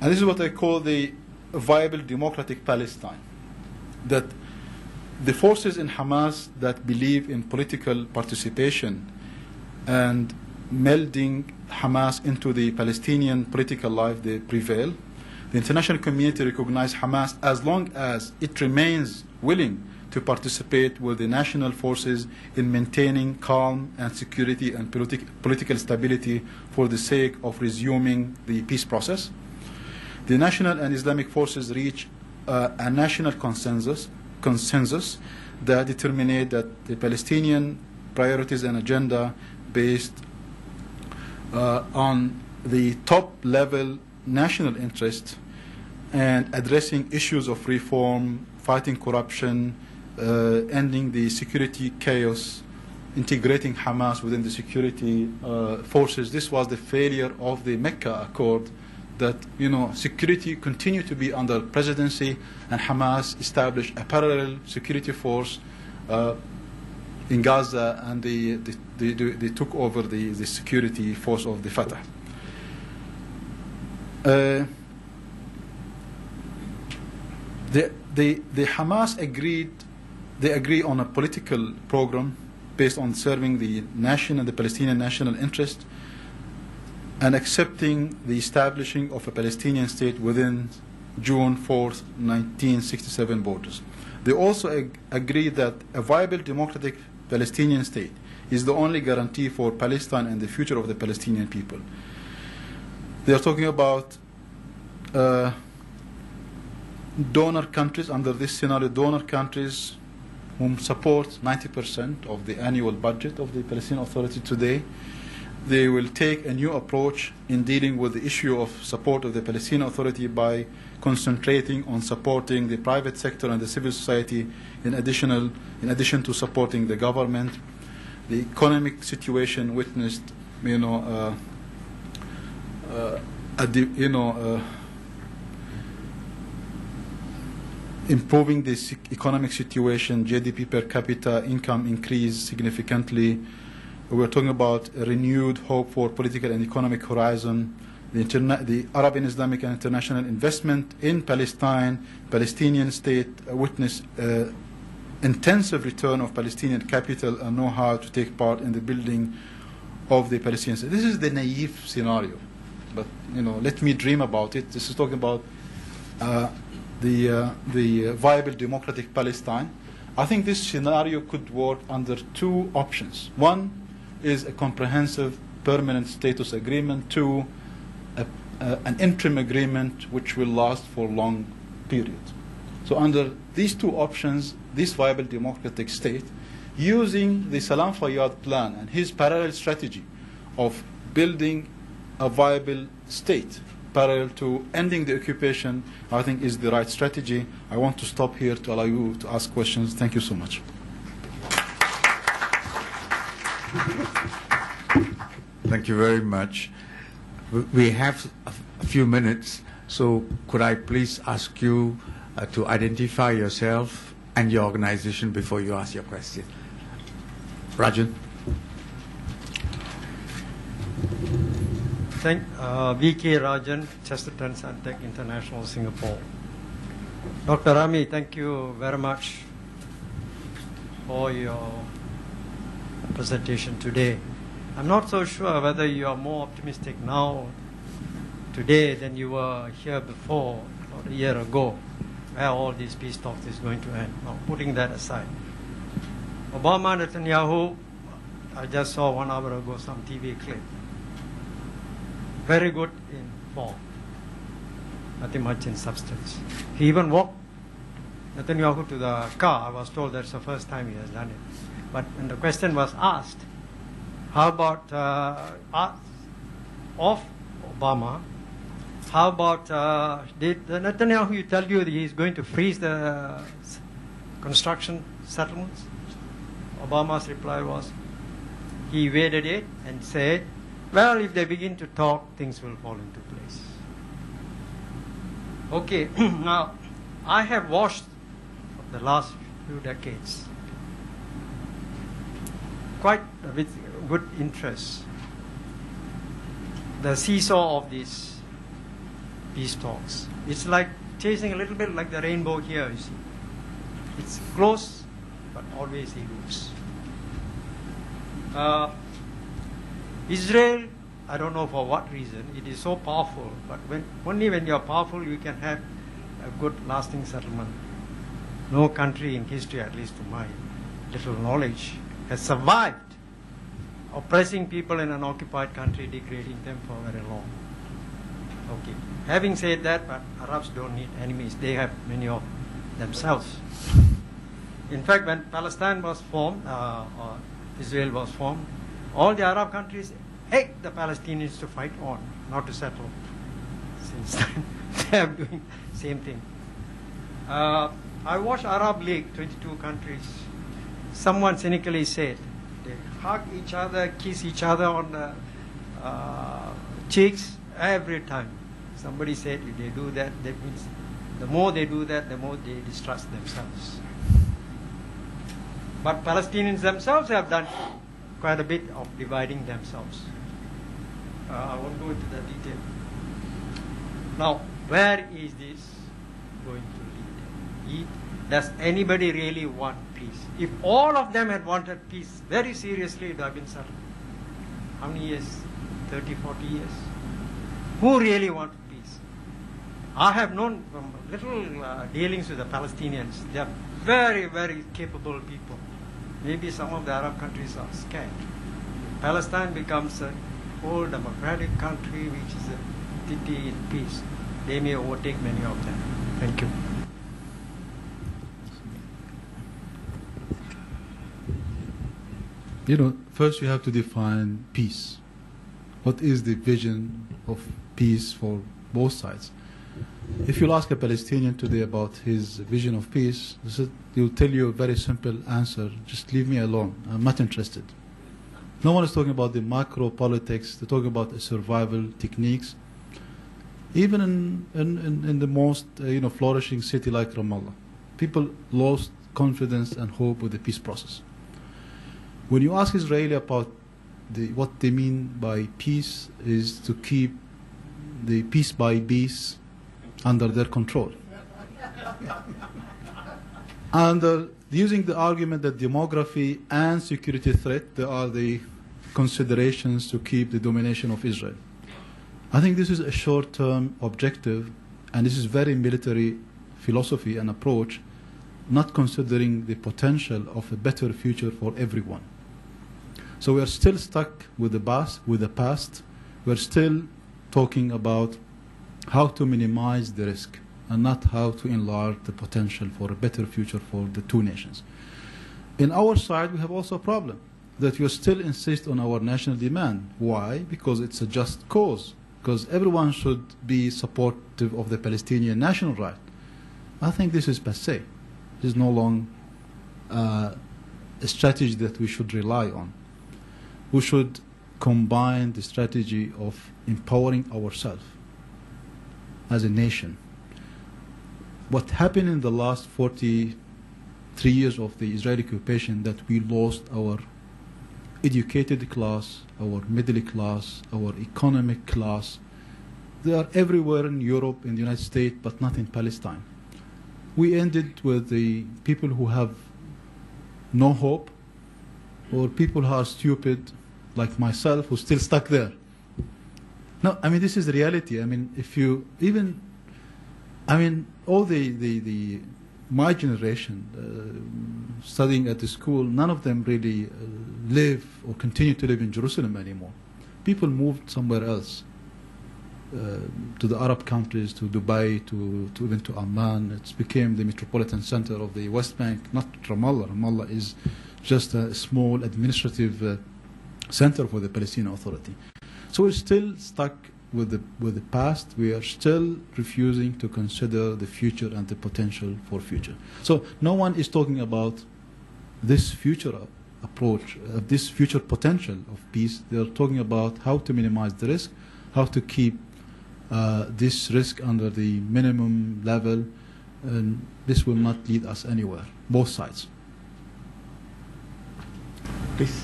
this is what I call the viable democratic Palestine. That the forces in Hamas that believe in political participation and melding Hamas into the Palestinian political life, they prevail. The international community recognizes Hamas as long as it remains willing to participate with the national forces in maintaining calm and security and politi- political stability for the sake of resuming the peace process. The national and Islamic forces reach uh, a national consensus, consensus that determine that the Palestinian priorities and agenda based uh, on the top level national interest and addressing issues of reform, fighting corruption, uh, ending the security chaos, integrating Hamas within the security uh, forces. This was the failure of the Mecca Accord that you know security continued to be under presidency and Hamas established a parallel security force uh, in Gaza and they, they, they, they, took over the, the security force of the Fatah. Uh, the, the, the Hamas agreed, they agree on a political program based on serving the national, and the Palestinian national interest, and accepting the establishing of a Palestinian state within June 4th, 1967 borders. They also ag- agreed that a viable democratic Palestinian state is the only guarantee for Palestine and the future of the Palestinian people. They are talking about uh, donor countries, under this scenario, donor countries whom support 90% of the annual budget of the Palestinian Authority today. They will take a new approach in dealing with the issue of support of the Palestinian Authority by concentrating on supporting the private sector and the civil society in, additional, in addition to supporting the government. The economic situation witnessed, you know, uh, uh, you know, uh, improving the economic situation, GDP per capita income increased significantly. We're talking about renewed hope for political and economic horizon. The, the Arab and Islamic and international investment in Palestine, Palestinian state uh, witness uh, intensive return of Palestinian capital and know-how to take part in the building of the Palestinian state. This is the naive scenario, but you know, let me dream about it. This is talking about uh, the uh, the viable democratic Palestine. I think this scenario could work under two options. One is a comprehensive permanent status agreement. Two, a, uh, an interim agreement which will last for long periods. So under these two options, this viable democratic state, using the Salam Fayyad plan and his parallel strategy of building a viable state parallel to ending the occupation, I think is the right strategy. I want to stop here to allow you to ask questions. Thank you so much. Thank you very much. We- have a few minutes, so could I please ask you uh, to identify yourself and your organization before you ask your question? Rajan? Thank uh, VK Rajan, Chesterton Santec International, Singapore. Dr. Rami, thank you very much for your presentation today. I'm not so sure whether you are more optimistic now, today, than you were here before, about a year ago, where all these peace talks is going to end. Now, putting that aside. Obama Netanyahu, I just saw one hour ago some TV clip very good in form, nothing much in substance. He even walked Netanyahu to the car. I was told that's the first time he has done it. But when the question was asked, how about uh, of Obama? How about uh, did Netanyahu tell you that he's going to freeze the construction settlements? Obama's reply was, he waited it and said, well, if they begin to talk, things will fall into place. Okay, now I have watched the last few decades quite with good interest the seesaw of these peace talks. It's like chasing a little bit like the rainbow here, you see. It's close, but always eludes. Uh, Israel, I don't know for what reason, it is so powerful, but when, only when you are powerful you can have a good lasting settlement. No country in history, at least to my little knowledge, has survived oppressing people in an occupied country, degrading them for very long. Okay. Having said that, but Arabs don't need enemies, they have many of themselves. In fact, when Palestine was formed, uh, or Israel was formed, all the Arab countries begged the Palestinians to fight on, not to settle. Since then, they are doing same thing. Uh, I watched Arab League, 22 countries. Someone cynically said they hug each other, kiss each other on the uh, cheeks every time. Somebody said if they do that, that means the more they do that, the more they distrust themselves. But Palestinians themselves have done quite a bit of dividing themselves. Uh, I won't go into the detail. Now, where is this going to lead? Does anybody really want peace? If all of them had wanted peace very seriously, it would have been. How many years? 30, 40 years? Who really peace? I have known from little uh, dealings with the Palestinians. They are very, very capable people. maybe some of the Arab countries are scared. Palestine becomes a whole democratic country which is a entity in peace. They may overtake many of them. Thank you. You know, first you have to define peace. What is the vision of peace for both sides? If you ask a Palestinian today about his vision of peace, he'll tell you a very simple answer just leave me alone. I'm not interested. No one is talking about the macro politics, they're talking about the survival techniques. Even in, in, in, in the most uh, you know, flourishing city like Ramallah, people lost confidence and hope with the peace process. When you ask Israeli about the, what they mean by peace is to keep the piece by piece under their control. and uh, using the argument that demography and security threat are the considerations to keep the domination of Israel. I think this is a short-term objective, and this is very military philosophy and approach, not considering the potential of a better future for everyone. So we are still stuck with the past. With the past, we're still talking about how to minimize the risk and not how to enlarge the potential for a better future for the two nations. In our side, we have also a problem that we still insist on our national demand. Why? Because it's a just cause. Because everyone should be supportive of the Palestinian national right. I think this is passe. This is no longer uh, a strategy that we should rely on we should combine the strategy of empowering ourselves as a nation. What happened in the last 43 years of the Israeli occupation that we lost our educated class, our middle class, our economic class. They are everywhere in Europe, in the United States, but not in Palestine. We ended with the people who have no hope, or people who are stupid, like myself who's still stuck there. No, I mean, this is the reality. I mean, if you even, I mean, all the, the, the my generation uh, studying at the school, none of them really uh, live or continue to live in Jerusalem anymore. People moved somewhere else. Uh, to the Arab countries, to Dubai, to, to even to Amman. It became the metropolitan center of the West Bank, not Ramallah. Ramallah is just a small administrative uh, center for the Palestinian Authority. So we're still stuck with the, with the past. We are still refusing to consider the future and the potential for future. So no one is talking about this future approach, uh, this future potential of peace. They are talking about how to minimize the risk, how to keep uh, this risk under the minimum level, and this will not lead us anywhere, both sides. Please.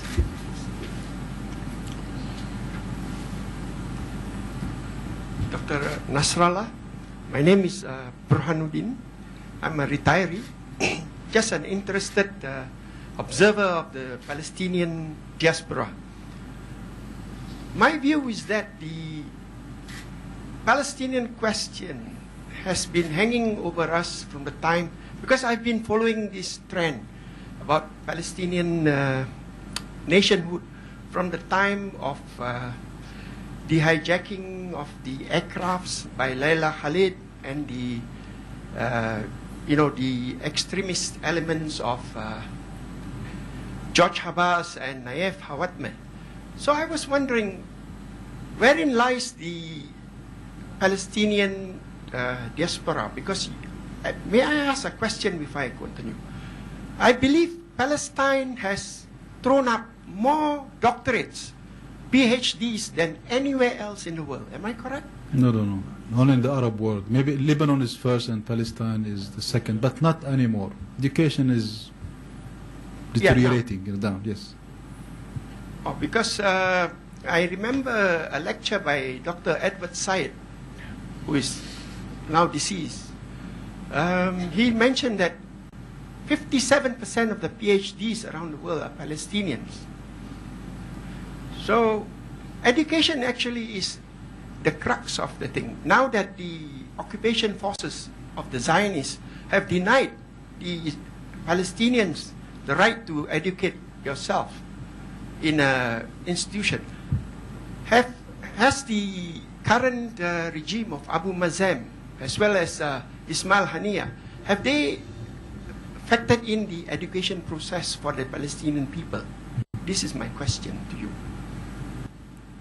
Dr. Nasrallah. My name is uh, Burhanuddin. I'm a retiree, just an interested uh, observer of the Palestinian diaspora. My view is that the Palestinian question has been hanging over us from the time, because I've been following this trend about Palestinian uh, nationhood from the time of uh, the hijacking of the aircrafts by Laila Khalid and the, uh, you know, the extremist elements of uh, George Habash and Nayef Hawatmeh. So I was wondering, wherein lies the Palestinian uh, diaspora? Because, uh, may I ask a question before I continue? I believe Palestine has thrown up more doctorates PhDs than anywhere else in the world. Am I correct? No, no, no. Only in the Arab world. Maybe Lebanon is first and Palestine is the second, but not anymore. Education is deteriorating yeah, down, yes. Oh, because uh, I remember a lecture by Dr. Edward Said, who is now deceased. Um, he mentioned that 57% of the PhDs around the world are Palestinians. So education actually is the crux of the thing. Now that the occupation forces of the Zionists have denied the Palestinians the right to educate yourself in an institution. Have, has the current uh, regime of Abu Mazen, as well as uh, Ismail Haniya, have they factored in the education process for the Palestinian people? This is my question to you.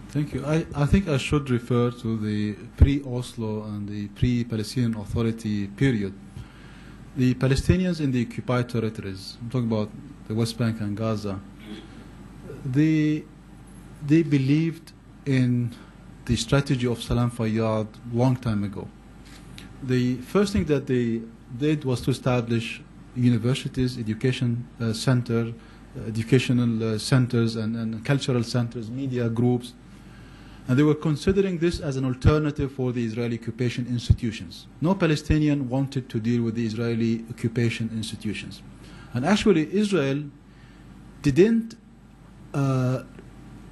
Thank you. I, I think I should refer to the pre-Oslo and the pre-Palestinian Authority period. The Palestinians in the occupied territories, I'm talking about the West Bank and Gaza, they, they believed in the strategy of Salam Fayyad long time ago. The first thing that they did was to establish universities, education uh, center, uh, educational uh, centers and, and cultural centers, media groups, and they were considering this as an alternative for the Israeli occupation institutions. No Palestinian wanted to deal with the Israeli occupation institutions. And actually, Israel didn't uh,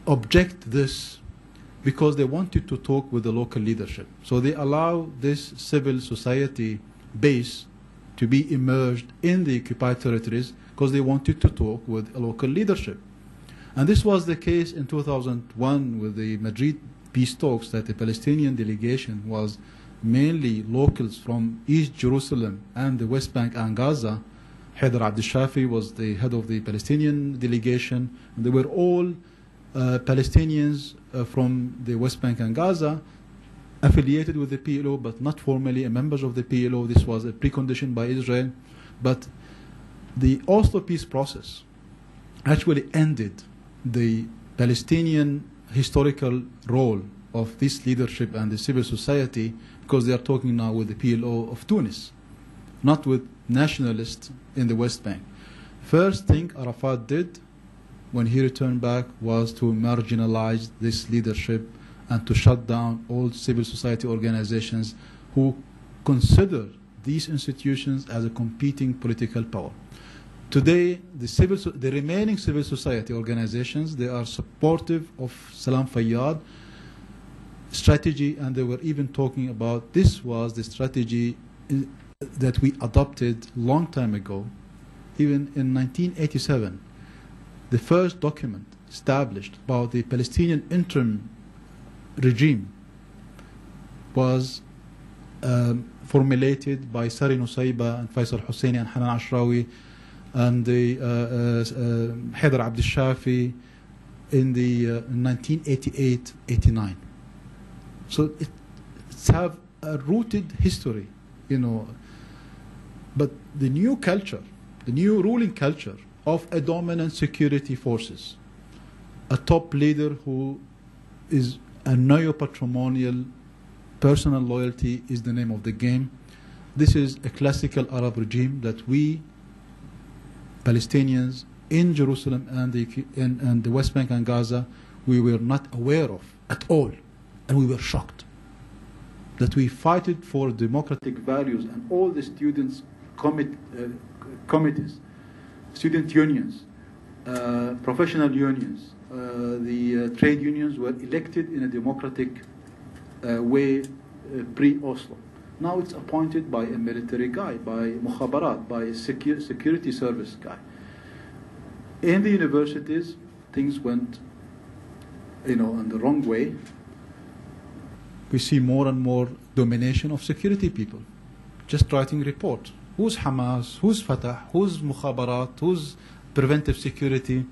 object this because they wanted to talk with the local leadership. So they allow this civil society base to be emerged in the occupied territories because they wanted to talk with local leadership. And this was the case in 2001 with the Madrid peace talks that the Palestinian delegation was mainly locals from East Jerusalem and the West Bank and Gaza. Haider Abdel Shafi was the head of the Palestinian delegation. And they were all uh, Palestinians uh, from the West Bank and Gaza affiliated with the PLO but not formally members of the PLO. This was a precondition by Israel. But the Oslo peace process actually ended the Palestinian historical role of this leadership and the civil society because they are talking now with the PLO of Tunis, not with nationalists in the West Bank. First thing Arafat did when he returned back was to marginalize this leadership and to shut down all civil society organizations who consider these institutions as a competing political power. Today, the, civil, the remaining civil society organizations, they are supportive of Salam Fayyad strategy, and they were even talking about this was the strategy that we adopted long time ago, even in 1987. The first document established about the Palestinian interim regime was um, formulated by Sari Nusayba and Faisal Husseini and Hanan Ashrawi and the uh, uh, Haider Abdel Shafi in the 1988-89. So it, it's have a rooted history, you know. But the new culture, the new ruling culture of a dominant security forces, a top leader who is a neo-patrimonial personal loyalty is the name of the game. This is a classical Arab regime that we Palestinians in Jerusalem and the, and, the West Bank and Gaza, we were not aware of at all. And we were shocked that we it for democratic values and all the students' commit, uh, committees, student unions, uh, professional unions, uh, the uh, trade unions were elected in a democratic uh, way uh, pre-Oslo. Now it's appointed by a military guy, by mukhabarat, by a secu- security service guy. In the universities, things went, you know, in the wrong way. We see more and more domination of security people, just writing reports. Who's Hamas? Who's Fatah? Who's mukhabarat? Who's preventive security?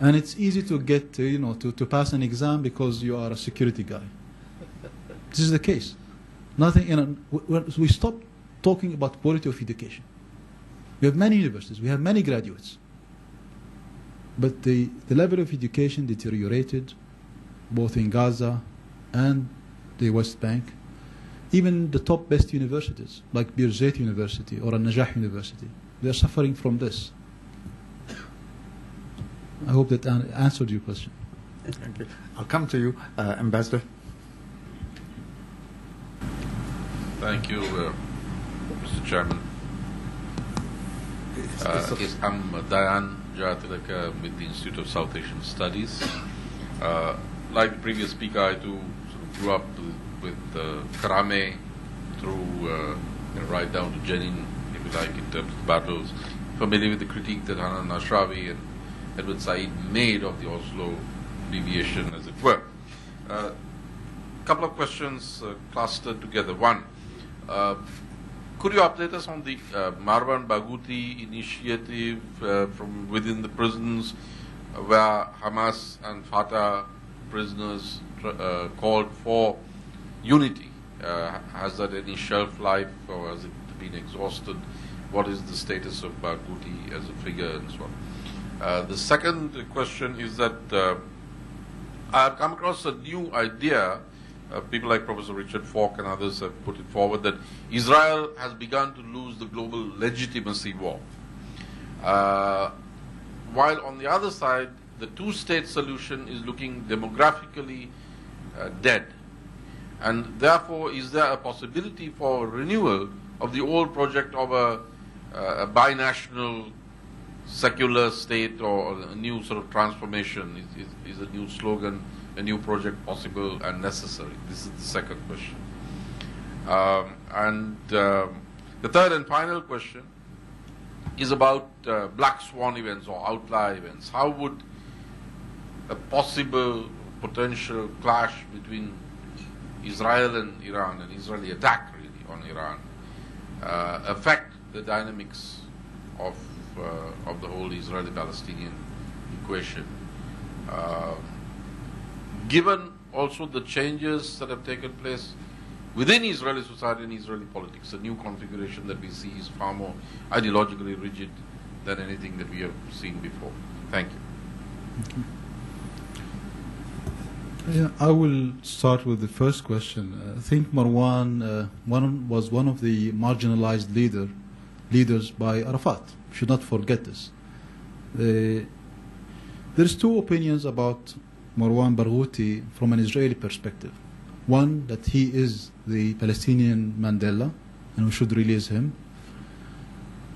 And it's easy to get, you know, to, to pass an exam because you are a security guy. This is the case. Nothing, you know, we stop talking about quality of education. We have many universities, we have many graduates. But the, the level of education deteriorated both in Gaza and the West Bank. Even the top best universities, like Birzeit University or Al Najah University, they are suffering from this. I hope that answered your question. Thank you. I'll come to you, uh, Ambassador. Thank you, uh, Mr. Chairman. Uh, yes, I'm Dayan Jayatilaka with the Institute of South Asian Studies. Uh, like the previous speaker, I too sort of grew up with, uh, Karame through uh, you know, right down to Jenin, if you like, in terms of battles. familiar with the critique that Hanan Ashrawi and Edward Said made of the Oslo deviation, as it were. A uh, couple of questions uh, clustered together. One, could you update us on the uh, Marwan Barghouti initiative uh, from within the prisons uh, where Hamas and Fatah prisoners uh, called for unity? Uh, has that any shelf life or has it been exhausted? What is the status of Barghouti as a figure and so on? Uh, the second question is that I've come across a new idea uh, people like Professor Richard Falk and others have put it forward that Israel has begun to lose the global legitimacy war. Uh, while on the other side, the two state solution is looking demographically uh, dead. And therefore, is there a possibility for renewal of the old project of a, uh, a binational secular state or a new sort of transformation? Is, is, is a new slogan a new project possible and necessary? This is the second question. Um, and um, the third and final question is about uh, black swan events or outlier events. How would a possible potential clash between Israel and Iran, an Israeli attack really on Iran, uh, affect the dynamics of, uh, of the whole Israeli Palestinian equation? Uh, given also the changes that have taken place within Israeli society and Israeli politics, the new configuration that we see is far more ideologically rigid than anything that we have seen before. Thank you. Yeah, I will start with the first question. Uh, I think Marwan uh, one, was one of the marginalized leader, leaders by Arafat. We should not forget this. Uh, there's two opinions about Marwan Barghouti from an Israeli perspective. One, that he is the Palestinian Mandela and we should release him.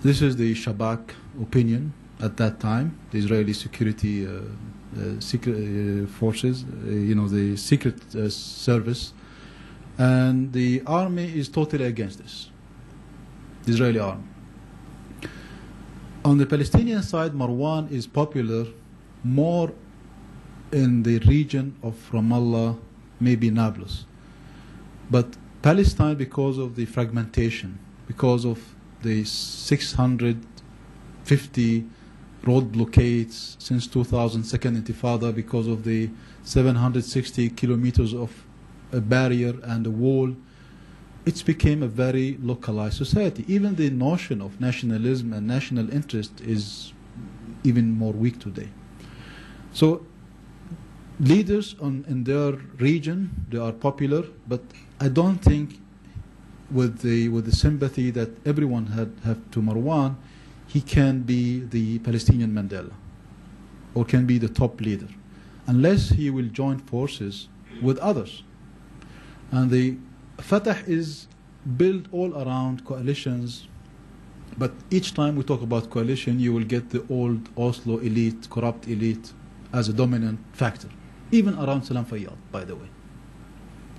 This is the Shabak opinion at that time, the Israeli security uh, uh, secret, uh, forces, uh, you know, the secret uh, service. And the army is totally against this, the Israeli army. On the Palestinian side, Marwan is popular more in the region of Ramallah, maybe Nablus. But Palestine, because of the fragmentation, because of the 650 road blockades since 2000 second intifada, because of the 760 kilometers of a barrier and a wall, it's became a very localized society. Even the notion of nationalism and national interest is even more weak today. So leaders on, in their region, they are popular, but I don't think with the, with the sympathy that everyone had have to Marwan, he can be the Palestinian Mandela or can be the top leader unless he will join forces with others. And the Fatah is built all around coalitions, but each time we talk about coalition, you will get the old Oslo elite, corrupt elite, as a dominant factor even around Salam Fayyad, by the way.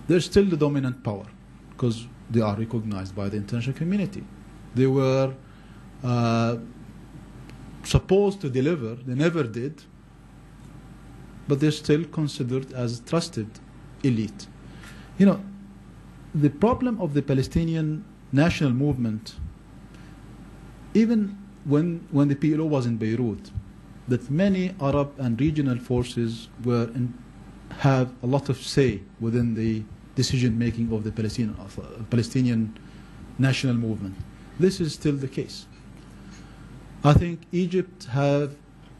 They're still the dominant power because they are recognized by the international community. They were uh, supposed to deliver, they never did, but they're still considered as trusted elite. You know, the problem of the Palestinian national movement, even when, when the PLO was in Beirut, that many Arab and regional forces were in, have a lot of say within the decision making of the Palestinian, uh, Palestinian national movement. This is still the case. I think Egypt have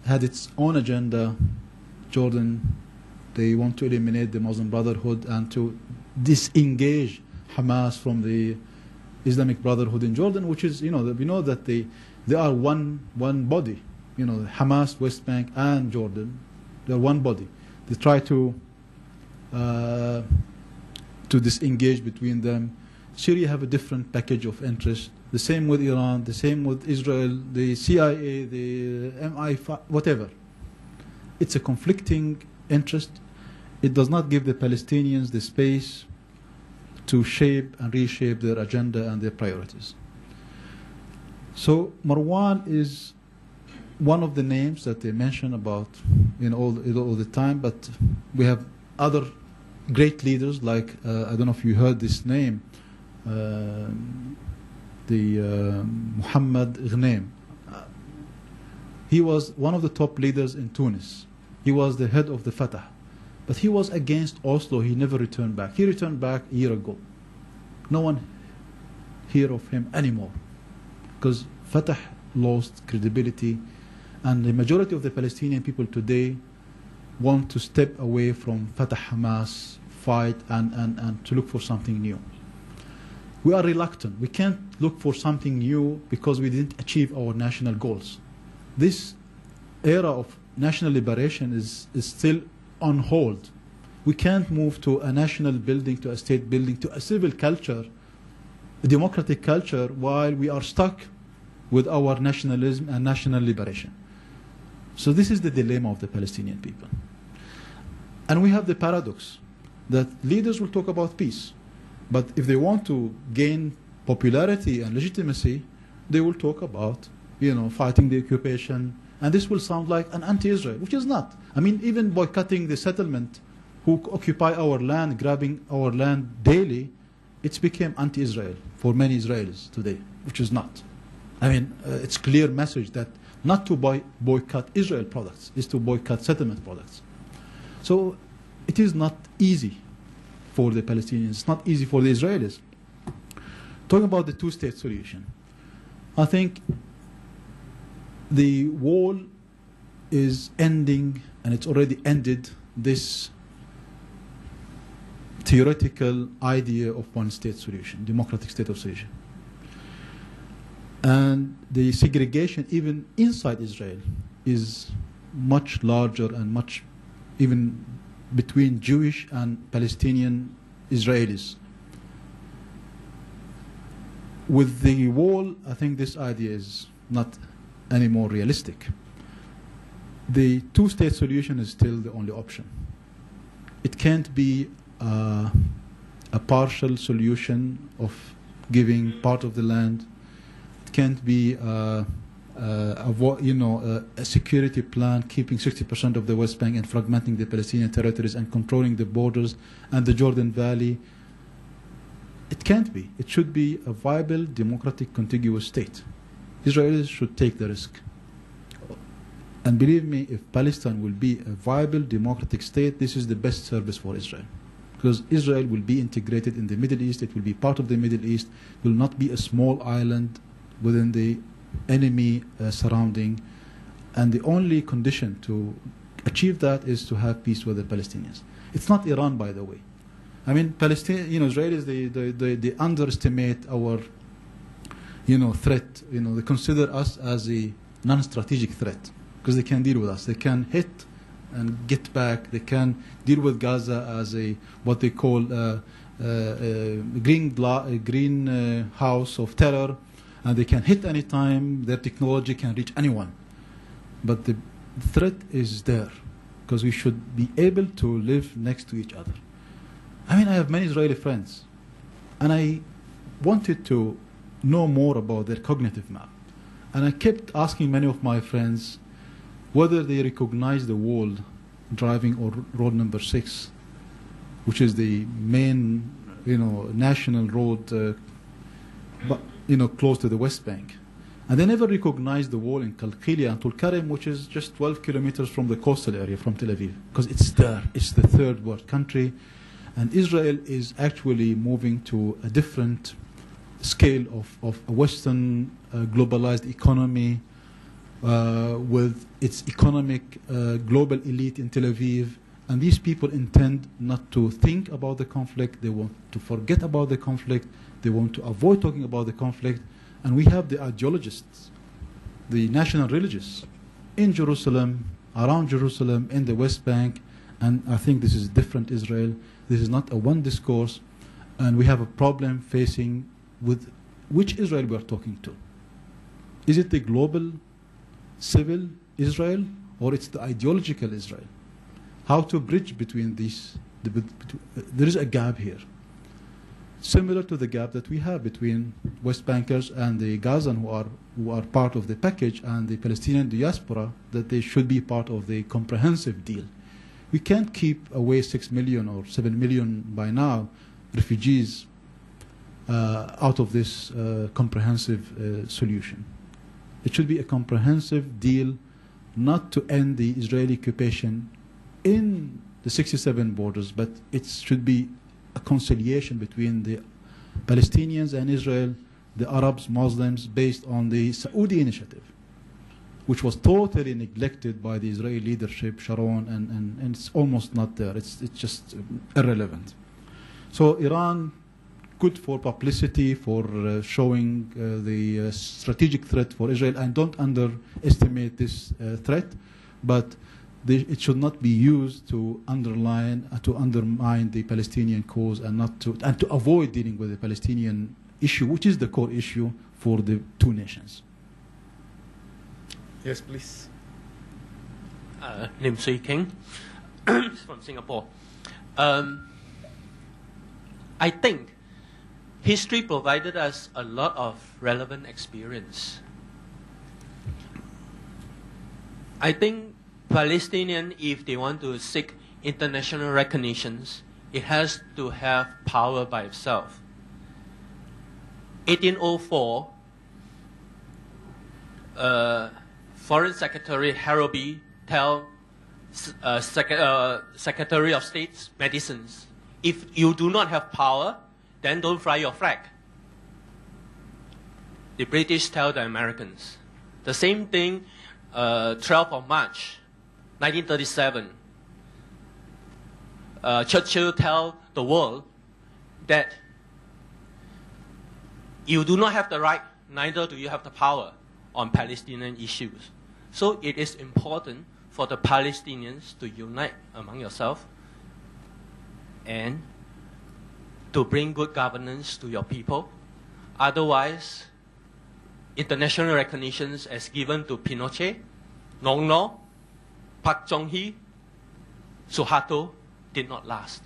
had its own agenda. Jordan, they want to eliminate the Muslim Brotherhood and to disengage Hamas from the Islamic Brotherhood in Jordan, which is, you know, we know that they, they are one, one body. You know, Hamas, West Bank, and Jordan, they're one body. They try to uh, to disengage between them. Syria have a different package of interest. The same with Iran, the same with Israel, the CIA, the MI5, whatever. It's a conflicting interest. It does not give the Palestinians the space to shape and reshape their agenda and their priorities. So Marwan is one of the names that they mention about in all, all the time, but we have other great leaders like uh, I don't know if you heard this name, uh, the uh, Muhammad Ghanem. He was one of the top leaders in Tunis. He was the head of the Fatah, but he was against Oslo. He never returned back. He returned back a year ago. No one hear of him anymore because Fatah lost credibility, and the majority of the Palestinian people today want to step away from Fatah Hamas fight and, and, and to look for something new. We are reluctant. We can't look for something new because we didn't achieve our national goals. This era of national liberation is, is still on hold. We can't move to a national building, to a state building, to a civil culture, a democratic culture, while we are stuck with our nationalism and national liberation. So this is the dilemma of the Palestinian people. And we have the paradox that leaders will talk about peace, but if they want to gain popularity and legitimacy, they will talk about, you know, fighting the occupation, and this will sound like an anti-Israel, which is not. I mean, even boycotting the settlement, who occupy our land, grabbing our land daily, it's became anti-Israel for many Israelis today, which is not. I mean, uh, it's clear message that not to boy boycott Israel products, is to boycott settlement products. So it is not easy for the Palestinians. It's not easy for the Israelis. Talking about the two-state solution, I think the wall is ending, and it's already ended this theoretical idea of one-state solution, democratic state of solution. And the segregation, even inside Israel, is much larger and much even between Jewish and Palestinian Israelis. With the wall, I think this idea is not any more realistic. The two state solution is still the only option. It can't be uh, a partial solution of giving part of the land. It can't be uh, uh, a, you know, uh, a security plan keeping 60% of the West Bank and fragmenting the Palestinian territories and controlling the borders and the Jordan Valley. It can't be. It should be a viable, democratic, contiguous state. Israelis should take the risk. And believe me, if Palestine will be a viable, democratic state, this is the best service for Israel. Because Israel will be integrated in the Middle East, it will be part of the Middle East, will not be a small island within the enemy uh, surrounding, and the only condition to achieve that is to have peace with the Palestinians. It's not Iran, by the way. I mean, Palestine, you know, Israelis they, they, they, they underestimate our, you know, threat. You know, they consider us as a non-strategic threat because they can deal with us. They can hit and get back. They can deal with Gaza as a what they call uh, uh, uh, green green uh, house of terror and they can hit anytime, their technology can reach anyone. But the threat is there because we should be able to live next to each other. I mean, I have many Israeli friends, and I wanted to know more about their cognitive map. And I kept asking many of my friends whether they recognize the wall driving or road number six, which is the main, you know, national road. Uh, but you know, close to the West Bank. And they never recognized the wall in Qalqilia and Tulkarem, which is just 12 kilometers from the coastal area, from Tel Aviv, because it's there. It's the third world country. And Israel is actually moving to a different scale of, of a Western uh, globalized economy uh, with its economic uh, global elite in Tel Aviv. And these people intend not to think about the conflict, they want to forget about the conflict, they want to avoid talking about the conflict. And we have the ideologists, the national religious in Jerusalem, around Jerusalem, in the West Bank. And I think this is different Israel. This is not a one discourse. And we have a problem facing with which Israel we are talking to. Is it the global civil Israel or it's the ideological Israel? How to bridge between these? The, uh, there is a gap here. Similar to the gap that we have between West Bankers and the Gazan who are, who are part of the package and the Palestinian diaspora, that they should be part of the comprehensive deal. We can't keep away 6 million or 7 million by now refugees uh, out of this uh, comprehensive uh, solution. It should be a comprehensive deal not to end the Israeli occupation in the 67 borders, but it should be a conciliation between the Palestinians and Israel, the Arabs, Muslims, based on the Saudi initiative, which was totally neglected by the Israeli leadership, Sharon, and, and, and it's almost not there. It's, it's just irrelevant. So Iran, good for publicity, for uh, showing uh, the uh, strategic threat for Israel, and don't underestimate this uh, threat, but they, it should not be used to underline uh, to undermine the Palestinian cause and not to and to avoid dealing with the Palestinian issue, which is the core issue for the two nations. Yes, please. uh, Lim Sui King from Singapore. Um, I think history provided us a lot of relevant experience. I think Palestinian, if they want to seek international recognitions, it has to have power by itself. 1804, uh, Foreign Secretary Harrowby tell uh, Sec- uh, Secretary of State's Madison's, if you do not have power, then don't fly your flag. The British tell the Americans. The same thing, uh, 12th of March, 1937. Uh, Churchill tell the world that you do not have the right, neither do you have the power on Palestinian issues. So it is important for the Palestinians to unite among yourselves and to bring good governance to your people. Otherwise, international recognitions as given to Pinochet, Lon Nol, Park Chung-hee, Suharto did not last.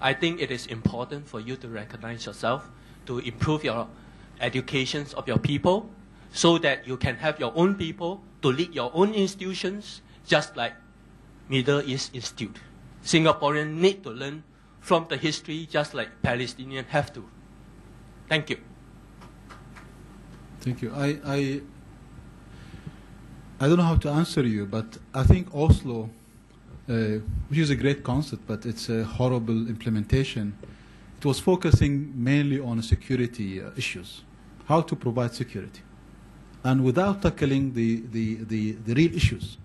I think it is important for you to recognize yourself, to improve your educations of your people, so that you can have your own people to lead your own institutions, just like Middle East Institute. Singaporeans need to learn from the history, just like Palestinians have to. Thank you. Thank you. I, I, I don't know how to answer you, but I think Oslo, uh, which is a great concept, but it's a horrible implementation, it was focusing mainly on security uh, issues, how to provide security, and without tackling the, the, the, the real issues.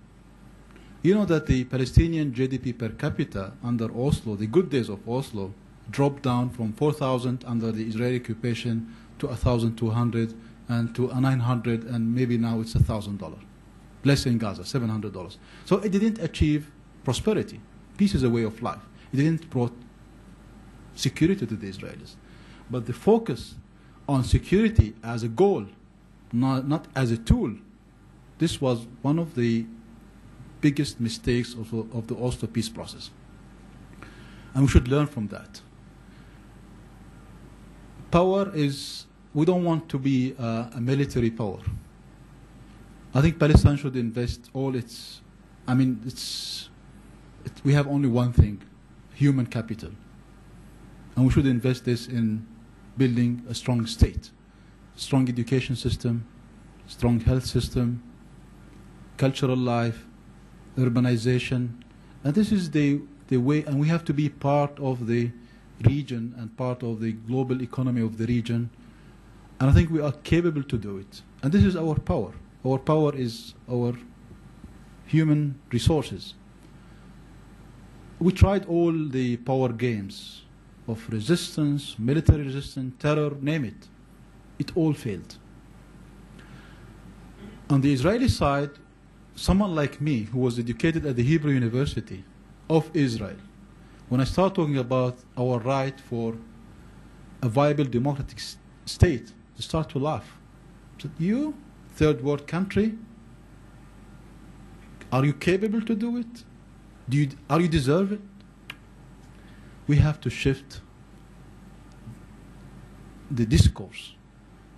You know that the Palestinian GDP per capita under Oslo, the good days of Oslo, dropped down from 4,000 under the Israeli occupation to 1,200 and to 900 and maybe now it's $1,000. Less in Gaza, $700. So it didn't achieve prosperity. Peace is a way of life. It didn't brought security to the Israelis. But the focus on security as a goal, not, not as a tool, this was one of the biggest mistakes of, of the Oslo peace process. And we should learn from that. Power is, we don't want to be uh, a military power. I think Palestine should invest all its, I mean, it's, it, we have only one thing, human capital. And we should invest this in building a strong state, strong education system, strong health system, cultural life, urbanization. And this is the, the way, and we have to be part of the region and part of the global economy of the region. And I think we are capable to do it. And this is our power. Our power is our human resources. We tried all the power games of resistance, military resistance, terror, name it. It all failed. On the Israeli side, someone like me, who was educated at the Hebrew University of Israel, when I start talking about our right for a viable democratic state, they start to laugh. I said, you, third world country, are you capable to do it? Do you, are you deserve it? We have to shift the discourse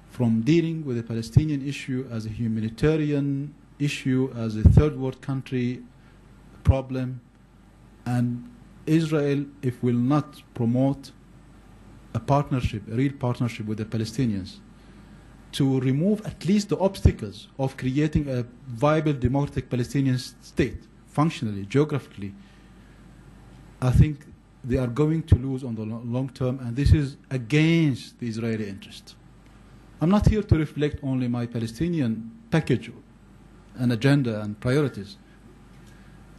from dealing with the Palestinian issue as a humanitarian issue, as a third world country problem, and Israel, if will not promote a partnership, a real partnership with the Palestinians, to remove at least the obstacles of creating a viable democratic Palestinian state, functionally, geographically, I think they are going to lose on the long term, and this is against the Israeli interest. I'm not here to reflect only my Palestinian package and agenda and priorities.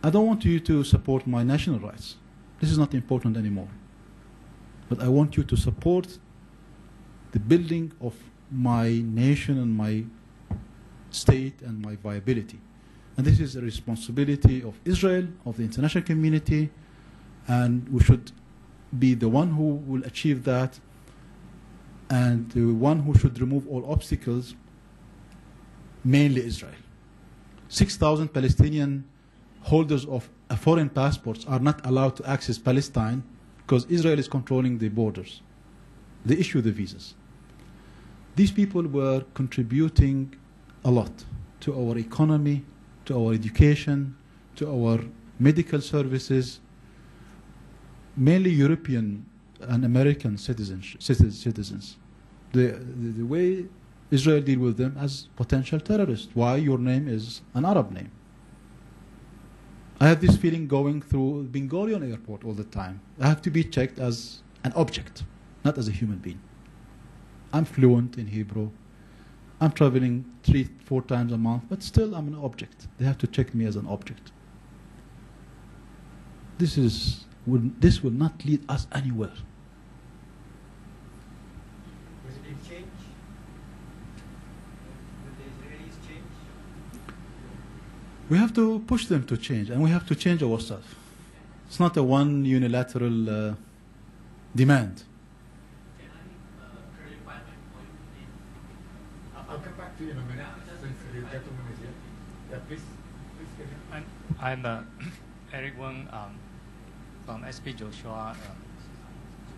I don't want you to support my national rights. This is not important anymore. But I want you to support the building of my nation and my state and my viability. And this is a responsibility of Israel, of the international community, and we should be the one who will achieve that and the one who should remove all obstacles, mainly Israel. 6,000 Palestinian holders of foreign passports are not allowed to access Palestine because Israel is controlling the borders. They issue the visas. These people were contributing a lot to our economy, to our education, to our medical services, mainly European and American citizens. citizens. The, the, the way Israel deal with them as potential terrorists. Why your name is an Arab name? I have this feeling going through Ben Gurion airport all the time. I have to be checked as an object, not as a human being. I'm fluent in Hebrew. I'm traveling three, four times a month, but still I'm an object. They have to check me as an object. This is will, this will not lead us anywhere. Will it change? Will the Israelis change? We have to push them to change, and we have to change ourselves. It's not a one unilateral uh, demand. I'm, I'm uh, Eric Wang um, from SP Joshua um,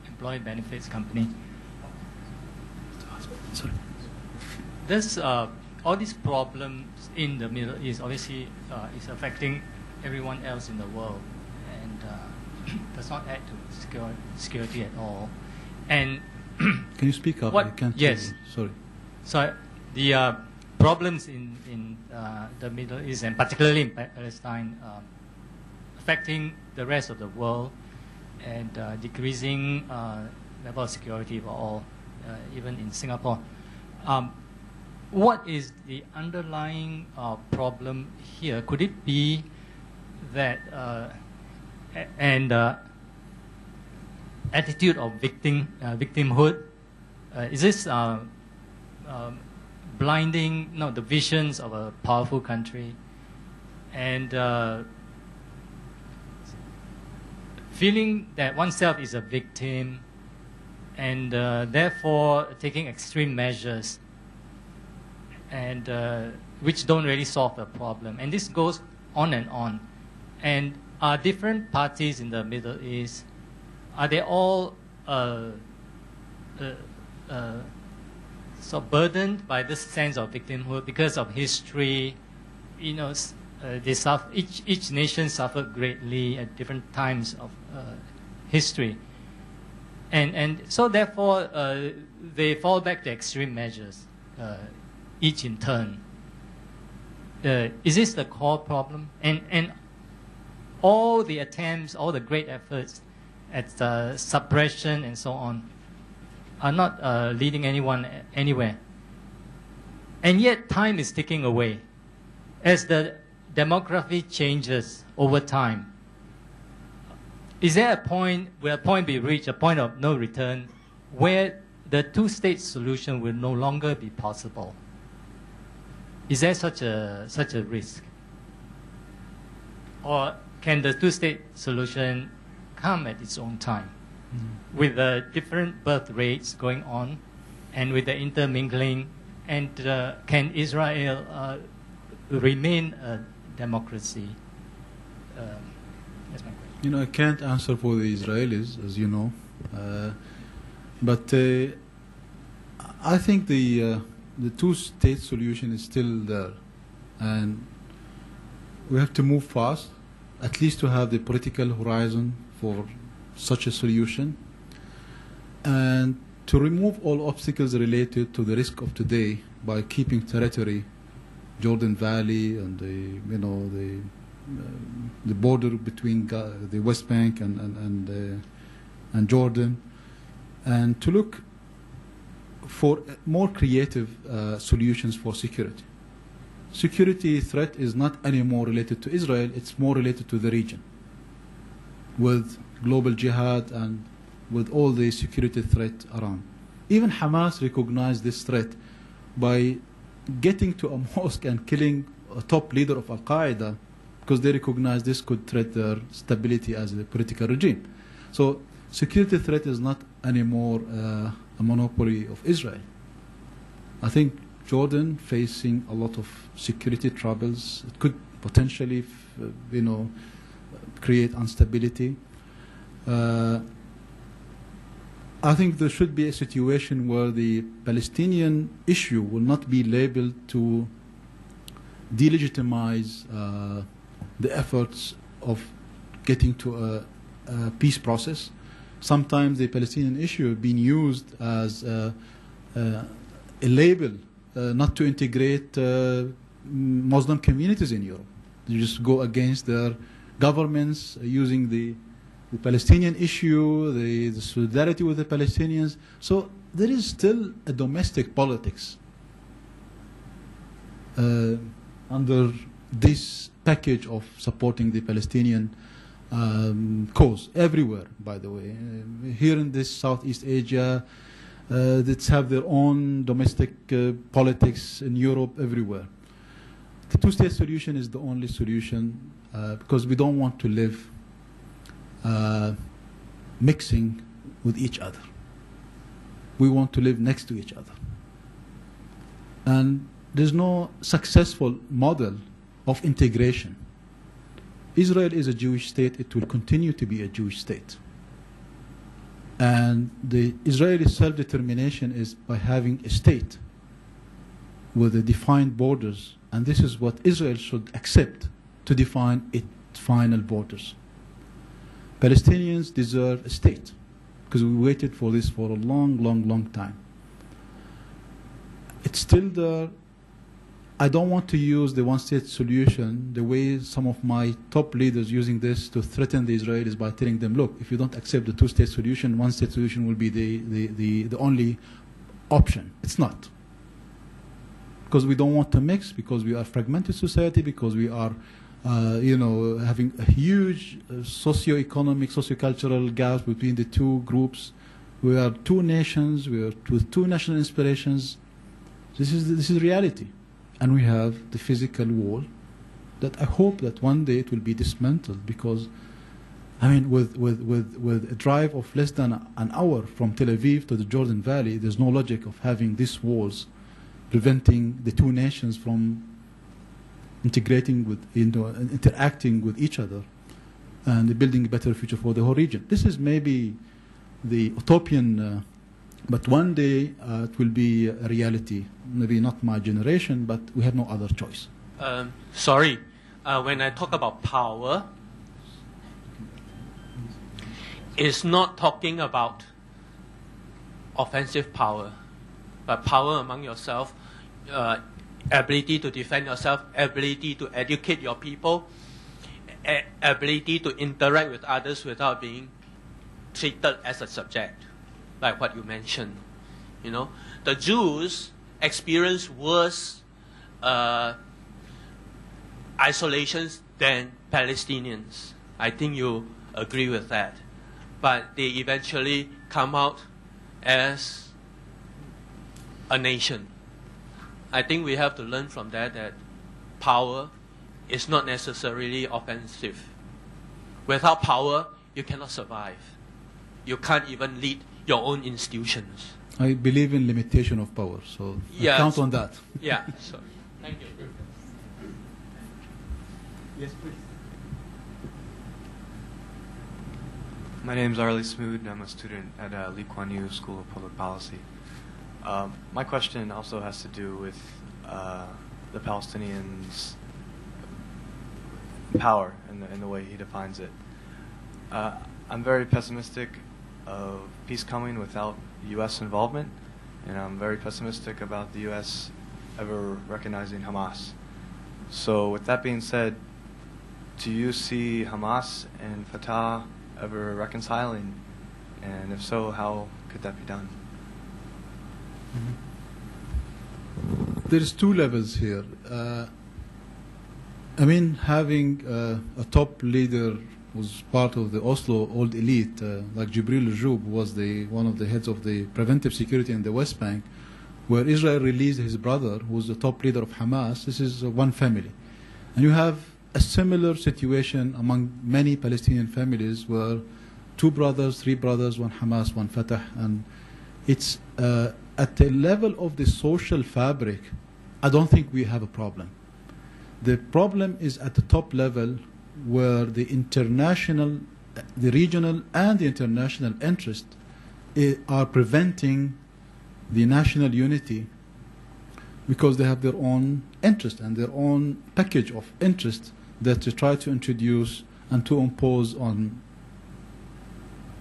Employee Benefits Company. Sorry. This, uh, all these problems in the Middle East obviously uh, is affecting everyone else in the world and uh, does not add to secure, security at all. And Can you speak up? What- I can't hear yes. you. Sorry. So the uh, problems in in uh, the Middle East and particularly in Palestine um, affecting the rest of the world and uh, decreasing uh, level of security for all, uh, even in Singapore. Um, what is the underlying uh, problem here? Could it be that and attitude of victim victimhood? Is this um, blinding no the visions of a powerful country. And uh, feeling that oneself is a victim and uh, therefore taking extreme measures and uh, which don't really solve the problem. And this goes on and on. And are different parties in the middle east are they all uh, uh, uh, so burdened by this sense of victimhood because of history. You know, uh, they suffer, each, each nation suffered greatly at different times of uh, history. And, and so therefore, uh, they fall back to extreme measures, uh, each in turn. Uh, is this the core problem? And, and all the attempts, all the great efforts at uh, suppression and so on are not uh, leading anyone anywhere. And yet, time is ticking away. As the demography changes over time, is there a point, where a point be reached, a point of no return, where the two state solution will no longer be possible? Is there such a, such a risk? Or can the two state solution come at its own time? With the different birth rates going on and with the intermingling and uh, can Israel uh, remain a democracy? Um, that's my question. You know, I can't answer for the Israelis, as you know, uh, but uh, I think the uh, the two-state solution is still there, and we have to move fast, at least to have the political horizon for such a solution, and to remove all obstacles related to the risk of today by keeping territory, Jordan Valley and the you know the uh, the border between Ga- the West Bank and and and, uh, and Jordan, and to look for more creative uh, solutions for security. Security threat is not anymore related to Israel, it's more related to the region with global jihad and with all the security threat around. Even Hamas recognized this threat by getting to a mosque and killing a top leader of Al Qaeda because they recognize this could threat their stability as a political regime. So security threat is not anymore uh, a monopoly of Israel. I think Jordan facing a lot of security troubles. It could potentially, you know, create instability. Uh, I think there should be a situation where the Palestinian issue will not be labeled to delegitimize uh, the efforts of getting to a, a peace process. Sometimes the Palestinian issue being used as a, a, a label uh, not to integrate uh, Muslim communities in Europe. They just go against their governments using the, the Palestinian issue, the, the solidarity with the Palestinians. So there is still a domestic politics uh, under this package of supporting the Palestinian um, cause everywhere, by the way. Uh, here in this Southeast Asia, uh, that have their own domestic uh, politics in Europe, everywhere. The two-state solution is the only solution uh, because we don't want to live uh, mixing with each other. We want to live next to each other. And there's no successful model of integration. Israel is a Jewish state, it will continue to be a Jewish state. And the Israeli self determination is by having a state with defined borders, and this is what Israel should accept to define its final borders. Palestinians deserve a state because we waited for this for a long, long, long time. It's still there. I don't want to use the one state solution the way some of my top leaders using this to threaten the Israelis by telling them, look, if you don't accept the two state solution, one state solution will be the, the, the, the only option. It's not. Because we don't want to mix, because we are fragmented society, because we are uh, you know, having a huge uh, socio-economic, socio-cultural gap between the two groups. We are two nations. We are with two national inspirations. This is this is reality, and we have the physical wall that I hope that one day it will be dismantled because, I mean, with with with with a drive of less than an hour from Tel Aviv to the Jordan Valley, there's no logic of having these walls preventing the two nations from integrating with, you know, interacting with each other and building a better future for the whole region. This is maybe the utopian, uh, but one day uh, it will be a reality. Maybe not my generation, but we have no other choice. Um, sorry, uh, when I talk about power, it's not talking about offensive power, but power among yourself, uh, ability to defend yourself, ability to educate your people, ability to interact with others without being treated as a subject, like what you mentioned. You know, the Jews experience worse uh, isolations than Palestinians. I think you agree with that. But they eventually come out as a nation. I think we have to learn from that that power is not necessarily offensive. Without power, you cannot survive. You can't even lead your own institutions. I believe in limitation of power, so I Yes. count on that. Yeah. So, thank you. Yes, please. My name is Arlie Smoot, and I'm a student at uh, Lee Kuan Yew School of Public Policy. Um, my question also has to do with uh, the Palestinians' power and the, the way he defines it. Uh, I'm very pessimistic of peace coming without U.S. involvement, and I'm very pessimistic about the U.S. ever recognizing Hamas. So, with that being said, do you see Hamas and Fatah ever reconciling? And if so, how could that be done? There's two levels here. Uh, I mean, having uh, a top leader who's part of the Oslo old elite, uh, like Jibril Rajoub was the one of the heads of the preventive security in the West Bank, where Israel released his brother, who was the top leader of Hamas. This is uh, one family, and you have a similar situation among many Palestinian families where two brothers, three brothers, one Hamas, one Fatah, and it's uh, at the level of the social fabric. I don't think we have a problem. The problem is at the top level where the international, the regional and the international interest eh, are preventing the national unity because they have their own interest and their own package of interest that they try to introduce and to impose on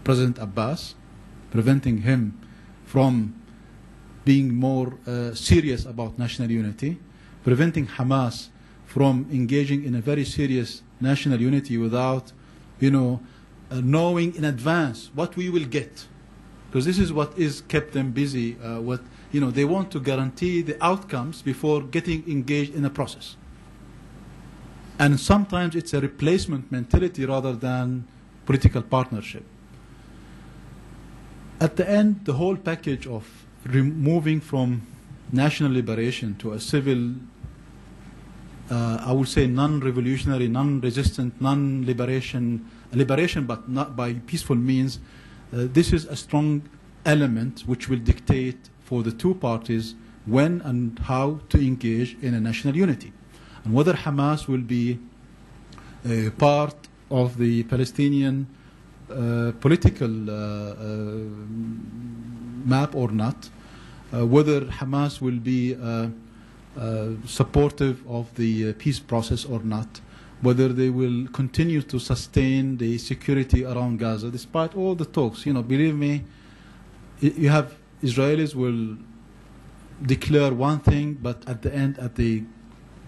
President Abbas, preventing him from being more uh, serious about national unity, preventing Hamas from engaging in a very serious national unity without, you know, uh, knowing in advance what we will get. Because this is what is kept them busy. Uh, what you know, they want to guarantee the outcomes before getting engaged in a process. And sometimes it's a replacement mentality rather than political partnership. At the end, the whole package of removing from national liberation to a civil uh, I would say non-revolutionary, non-resistant, non-liberation, liberation but not by peaceful means, uh, this is a strong element which will dictate for the two parties when and how to engage in a national unity. And whether Hamas will be a part of the Palestinian uh, political uh, uh, map or not, uh, whether Hamas will be uh, supportive of the uh, peace process or not, whether they will continue to sustain the security around Gaza despite all the talks. You know, believe me, you have Israelis will declare one thing, but at the end, at the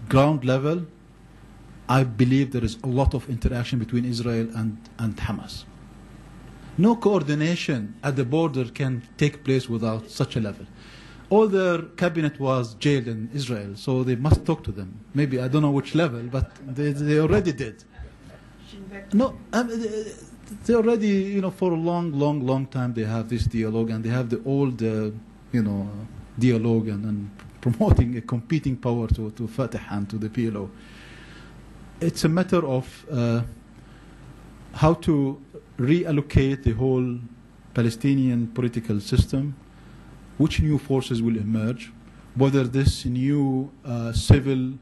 ground level, I believe there is a lot of interaction between Israel and, and Hamas. No coordination at the border can take place without such a level all their cabinet was jailed in Israel, so they must talk to them. Maybe I don't know which level, but they, they already did. No, um, they already, you know, for a long, long, long time they have this dialogue, and they have the old, uh, you know, dialogue and, and promoting a competing power to, to Fatah and to the PLO. It's a matter of uh, how to reallocate the whole Palestinian political system which new forces will emerge, whether this new uh, civil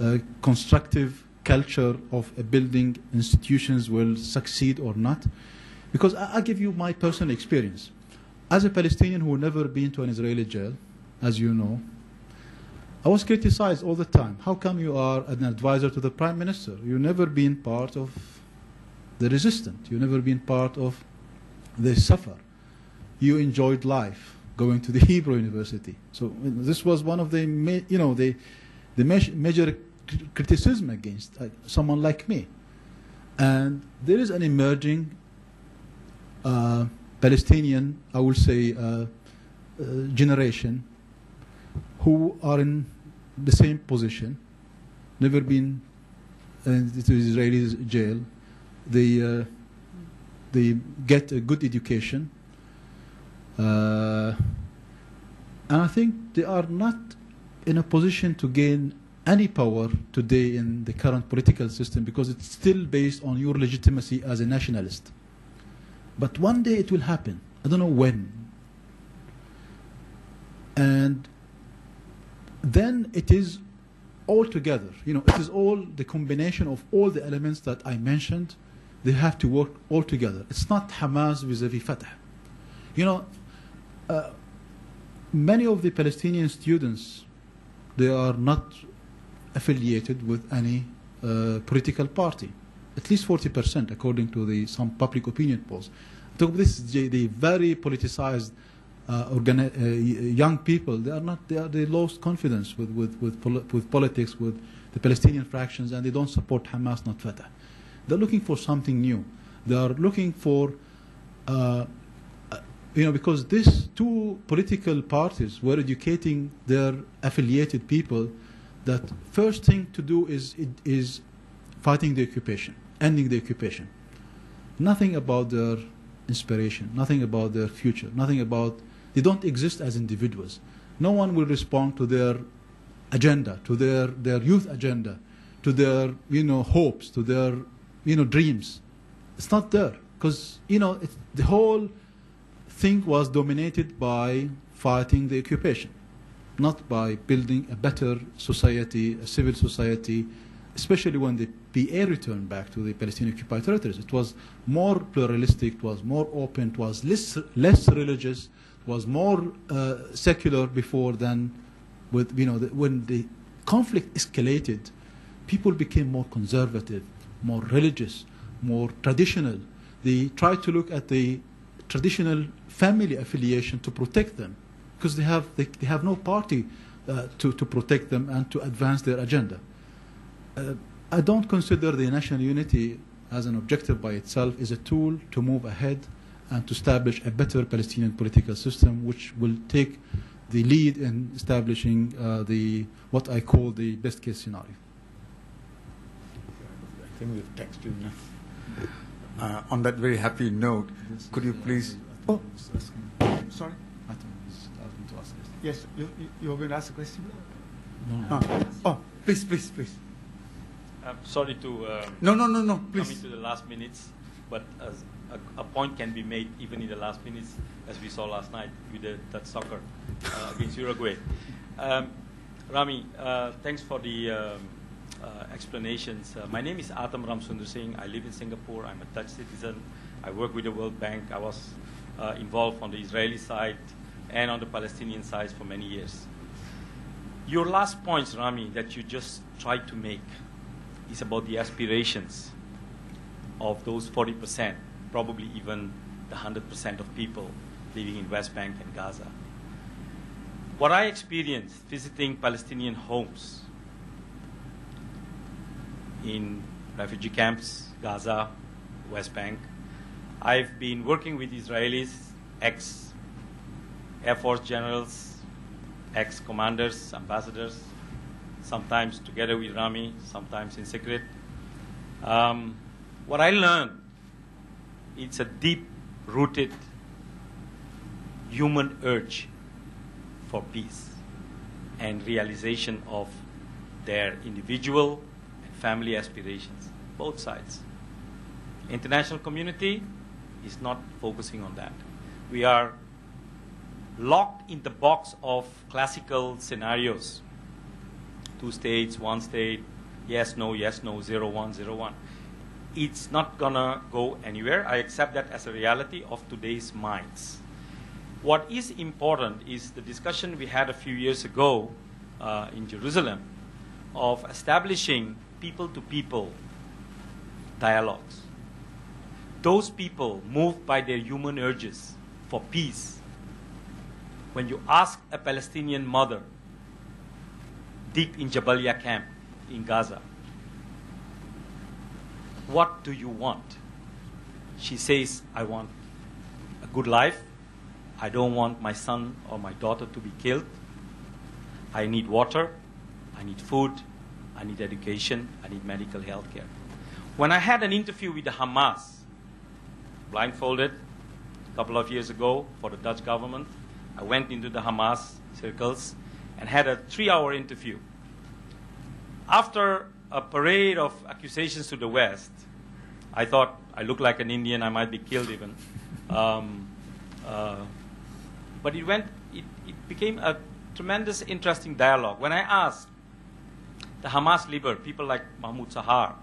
uh, constructive culture of building institutions will succeed or not. Because I, I give you my personal experience. As a Palestinian who never been to an Israeli jail, as you know, I was criticized all the time. How come you are an advisor to the prime minister? You've never been part of the resistance. You've never been part of the suffer. You enjoyed life going to the Hebrew University. So this was one of the, you know, the, the major criticism against uh, someone like me. And there is an emerging uh, Palestinian, I will say, uh, uh, generation who are in the same position, never been in the Israeli jail. They, uh, they get a good education uh, and I think they are not in a position to gain any power today in the current political system because it's still based on your legitimacy as a nationalist. But one day it will happen. I don't know when. And then it is all together. You know, it is all the combination of all the elements that I mentioned. They have to work all together. It's not Hamas vis-a-vis Fatah. You know, uh, many of the Palestinian students, they are not affiliated with any uh, political party. At least 40%, according to the, some public opinion polls. So this is the, the very politicized uh, organi- uh, young people. They are not. They are. They lost confidence with with with, poli- with politics, with the Palestinian fractions, and they don't support Hamas, not Fatah. They're looking for something new. They are looking for uh, you know, because these two political parties were educating their affiliated people that first thing to do is is fighting the occupation, ending the occupation. Nothing about their inspiration, nothing about their future, nothing about they don't exist as individuals. No one will respond to their agenda, to their, their youth agenda, to their you know hopes, to their you know dreams. It's not there because you know the whole thing was dominated by fighting the occupation, not by building a better society, a civil society, especially when the PA returned back to the Palestinian occupied territories. It was more pluralistic, it was more open, it was less, less religious, it was more uh, secular before than with, you know, the, when the conflict escalated, people became more conservative, more religious, more traditional. They try to look at the traditional family affiliation to protect them because they have, they, they have no party uh, to, to protect them and to advance their agenda. Uh, I don't consider the national unity as an objective by itself is a tool to move ahead and to establish a better Palestinian political system which will take the lead in establishing uh, the what I call the best case scenario. I think we've texted now. Uh, on that very happy note, could you please? Oh, sorry. Yes, you, you, you were going to ask a question? No. Ah. Oh, please, please, please. I'm sorry to um, No, no, no, no, come please. into the last minutes, but as a, a point can be made even in the last minutes, as we saw last night with the Dutch soccer uh, against Uruguay. Um, Rami, uh, thanks for the um, uh, explanations. Uh, my name is Atam Ramsundar Singh. I live in Singapore. I'm a Dutch citizen. I work with the World Bank. I was uh, involved on the Israeli side and on the Palestinian side for many years. Your last point, Rami, that you just tried to make is about the aspirations of those 40%, probably even the 100% of people living in West Bank and Gaza. What I experienced visiting Palestinian homes in refugee camps, Gaza, West Bank, I've been working with Israelis, ex Air Force generals, ex commanders, ambassadors, sometimes together with Rami, sometimes in secret. Um, what I learned, it's a deep rooted human urge for peace and realization of their individual family aspirations, both sides. International community is not focusing on that. We are locked in the box of classical scenarios two states, one state, yes, no, yes, no, zero, one, zero, one. It's not gonna go anywhere. I accept that as a reality of today's minds. What is important is the discussion we had a few years ago uh, in Jerusalem of establishing people to people dialogues. Those people moved by their human urges for peace. When you ask a Palestinian mother deep in Jabalia camp in Gaza. What do you want? She says, I want a good life. I don't want my son or my daughter to be killed. I need water. I need food. I need education. I need medical health care. When I had an interview with the Hamas, blindfolded, a couple of years ago for the Dutch government, I went into the Hamas circles and had a three hour interview. After a parade of accusations to the West, I thought I looked like an Indian, I might be killed even. Um, uh, but it went, it, it became a tremendous, interesting dialogue. When I asked the Hamas leader, people like Mahmoud Zahar,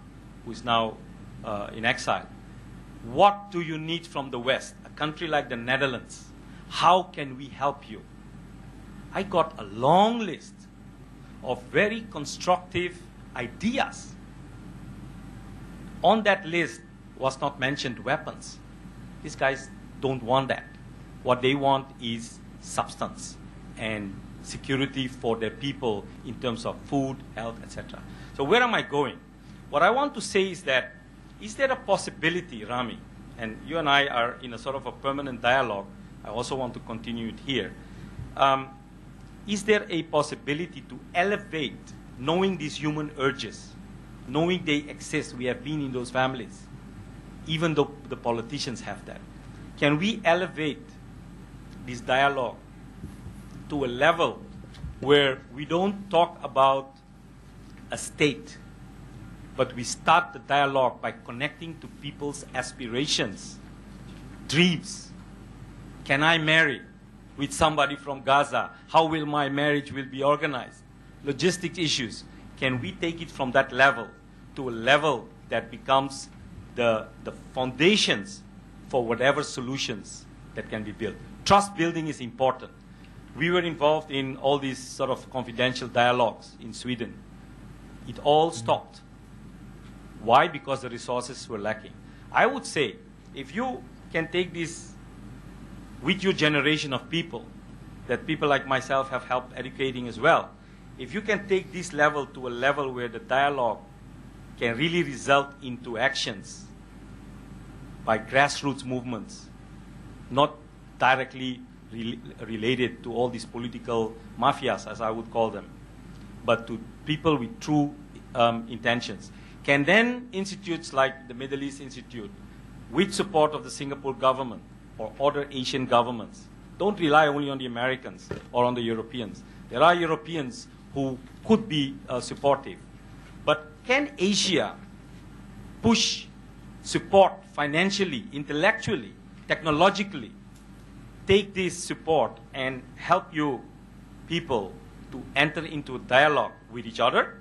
who is now uh, in exile, what do you need from the West? A country like the Netherlands, how can we help you? I got a long list of very constructive ideas. On that list was not mentioned weapons. These guys don't want that. What they want is substance and security for their people in terms of food, health, etc. So where am I going? What I want to say is that is there a possibility, Rami, and you and I are in a sort of a permanent dialogue. I also want to continue it here. Um, is there a possibility to elevate knowing these human urges, knowing they exist? We have been in those families, even though the politicians have that. Can we elevate this dialogue to a level where we don't talk about a state, but we start the dialogue by connecting to people's aspirations, dreams. Can I marry with somebody from Gaza? How will my marriage will be organized? Logistic issues. Can we take it from that level to a level that becomes the, the foundations for whatever solutions that can be built? Trust building is important. We were involved in all these sort of confidential dialogues in Sweden. It all mm-hmm. stopped. Why? Because the resources were lacking. I would say if you can take this with your generation of people, that people like myself have helped educating as well, if you can take this level to a level where the dialogue can really result into actions by grassroots movements, not directly rel related to all these political mafias, as I would call them, but to people with true um, intentions. Can then institutes like the Middle East Institute, with support of the Singapore government or other Asian governments, don't rely only on the Americans or on the Europeans. There are Europeans who could be uh, supportive. But can Asia push support financially, intellectually, technologically, take this support and help you people to enter into dialogue with each other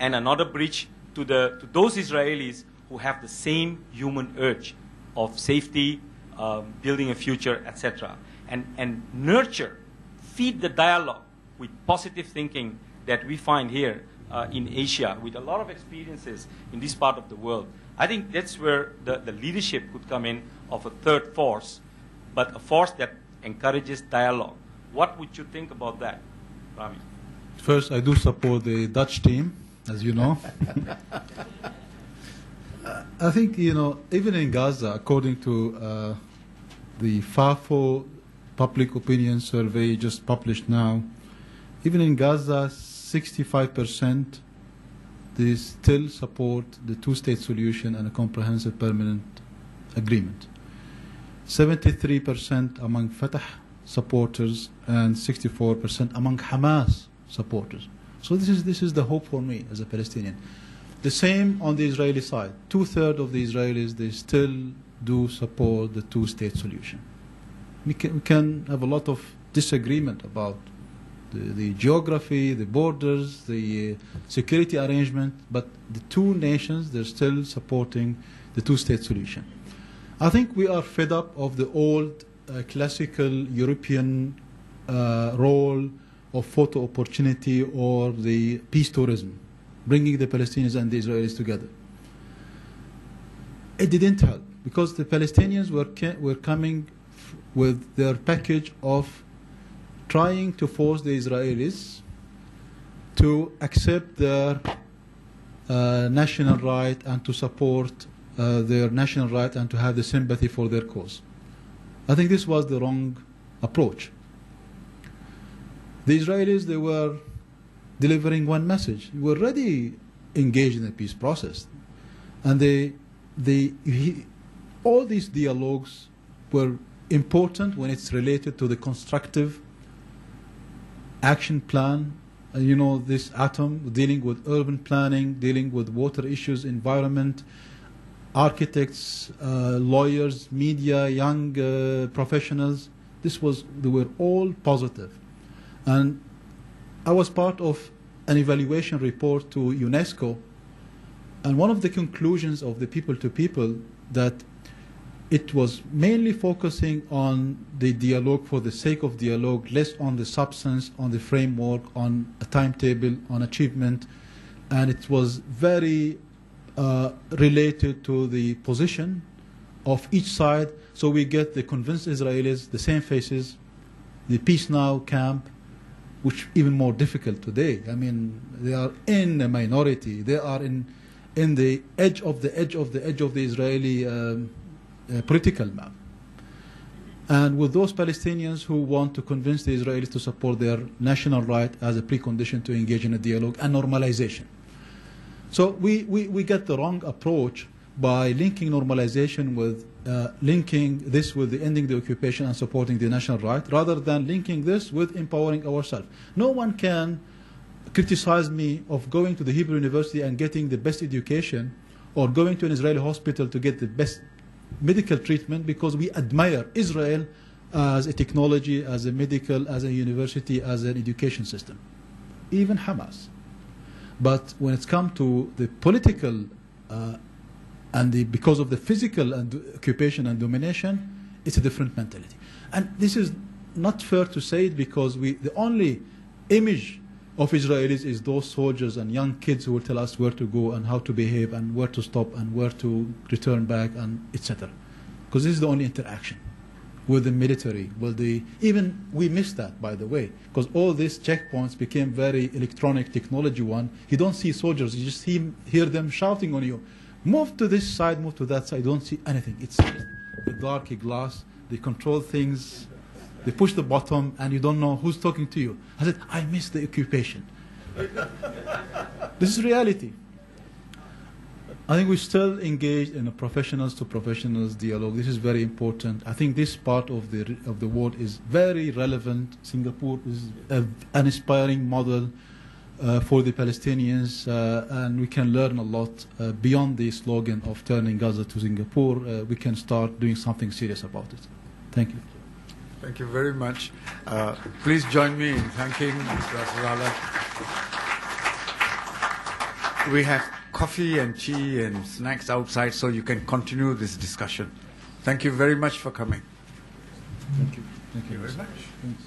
and another bridge to, the, to those Israelis who have the same human urge of safety, um, building a future, etc. And, and nurture, feed the dialogue with positive thinking that we find here uh, in Asia with a lot of experiences in this part of the world. I think that's where the, the leadership could come in of a third force, but a force that encourages dialogue. What would you think about that, Rami? First, I do support the Dutch team, as you know. I think, you know, even in Gaza, according to uh, the FAFO public opinion survey just published now, even in Gaza, 65% they still support the two-state solution and a comprehensive permanent agreement. 73% among Fatah supporters and 64% among Hamas supporters. So this is this is the hope for me as a Palestinian. The same on the Israeli side. Two thirds of the Israelis they still do support the two-state solution. We can, we can have a lot of disagreement about the, the geography, the borders, the uh, security arrangement, but the two nations they're still supporting the two-state solution. I think we are fed up of the old uh, classical European uh, role of photo opportunity or the peace tourism, bringing the Palestinians and the Israelis together. It didn't help because the Palestinians were, were coming with their package of trying to force the Israelis to accept their uh, national right and to support uh, their national right and to have the sympathy for their cause. I think this was the wrong approach. The Israelis, they were delivering one message. We were already engaged in the peace process. And they, they, he, all these dialogues were important when it's related to the constructive action plan. You know, this atom dealing with urban planning, dealing with water issues, environment, architects, uh, lawyers, media, young uh, professionals. This was, they were all positive. And I was part of an evaluation report to UNESCO, and one of the conclusions of the people to people that it was mainly focusing on the dialogue for the sake of dialogue, less on the substance, on the framework, on a timetable, on achievement, and it was very uh, related to the position of each side. So we get the convinced Israelis, the same faces, the Peace Now camp, which even more difficult today. I mean, they are in a minority. They are in in the edge of the edge of the edge of the Israeli um, uh, political map. And with those Palestinians who want to convince the Israelis to support their national right as a precondition to engage in a dialogue and normalization. So we, we, we get the wrong approach by linking normalization with uh, linking this with the ending the occupation and supporting the national right, rather than linking this with empowering ourselves. No one can criticize me of going to the Hebrew University and getting the best education, or going to an Israeli hospital to get the best medical treatment because we admire Israel as a technology, as a medical, as a university, as an education system. Even Hamas. But when it's come to the political uh, and the, because of the physical and occupation and domination, it's a different mentality. And this is not fair to say it because we, the only image of Israelis is those soldiers and young kids who will tell us where to go and how to behave and where to stop and where to return back and etc. Because this is the only interaction with the military. With the even we missed that by the way, because all these checkpoints became very electronic technology one. You don't see soldiers, you just see, hear them shouting on you. Move to this side, move to that side. You don't see anything. It's just a dark glass. They control things. They push the button, and you don't know who's talking to you. I said, I miss the occupation. this is reality. I think we're still engaged in a professionals to professionals dialogue. This is very important. I think this part of the of the world is very relevant. Singapore is a, an inspiring model uh, for the Palestinians, uh, and we can learn a lot uh, beyond the slogan of turning Gaza to Singapore. Uh, we can start doing something serious about it. Thank you. Thank you very much. Uh, please join me in thanking Mr. Nasrallah we have coffee and tea and snacks outside so you can continue this discussion. Thank you very much for coming. Thank you. Thank you very much. Thanks.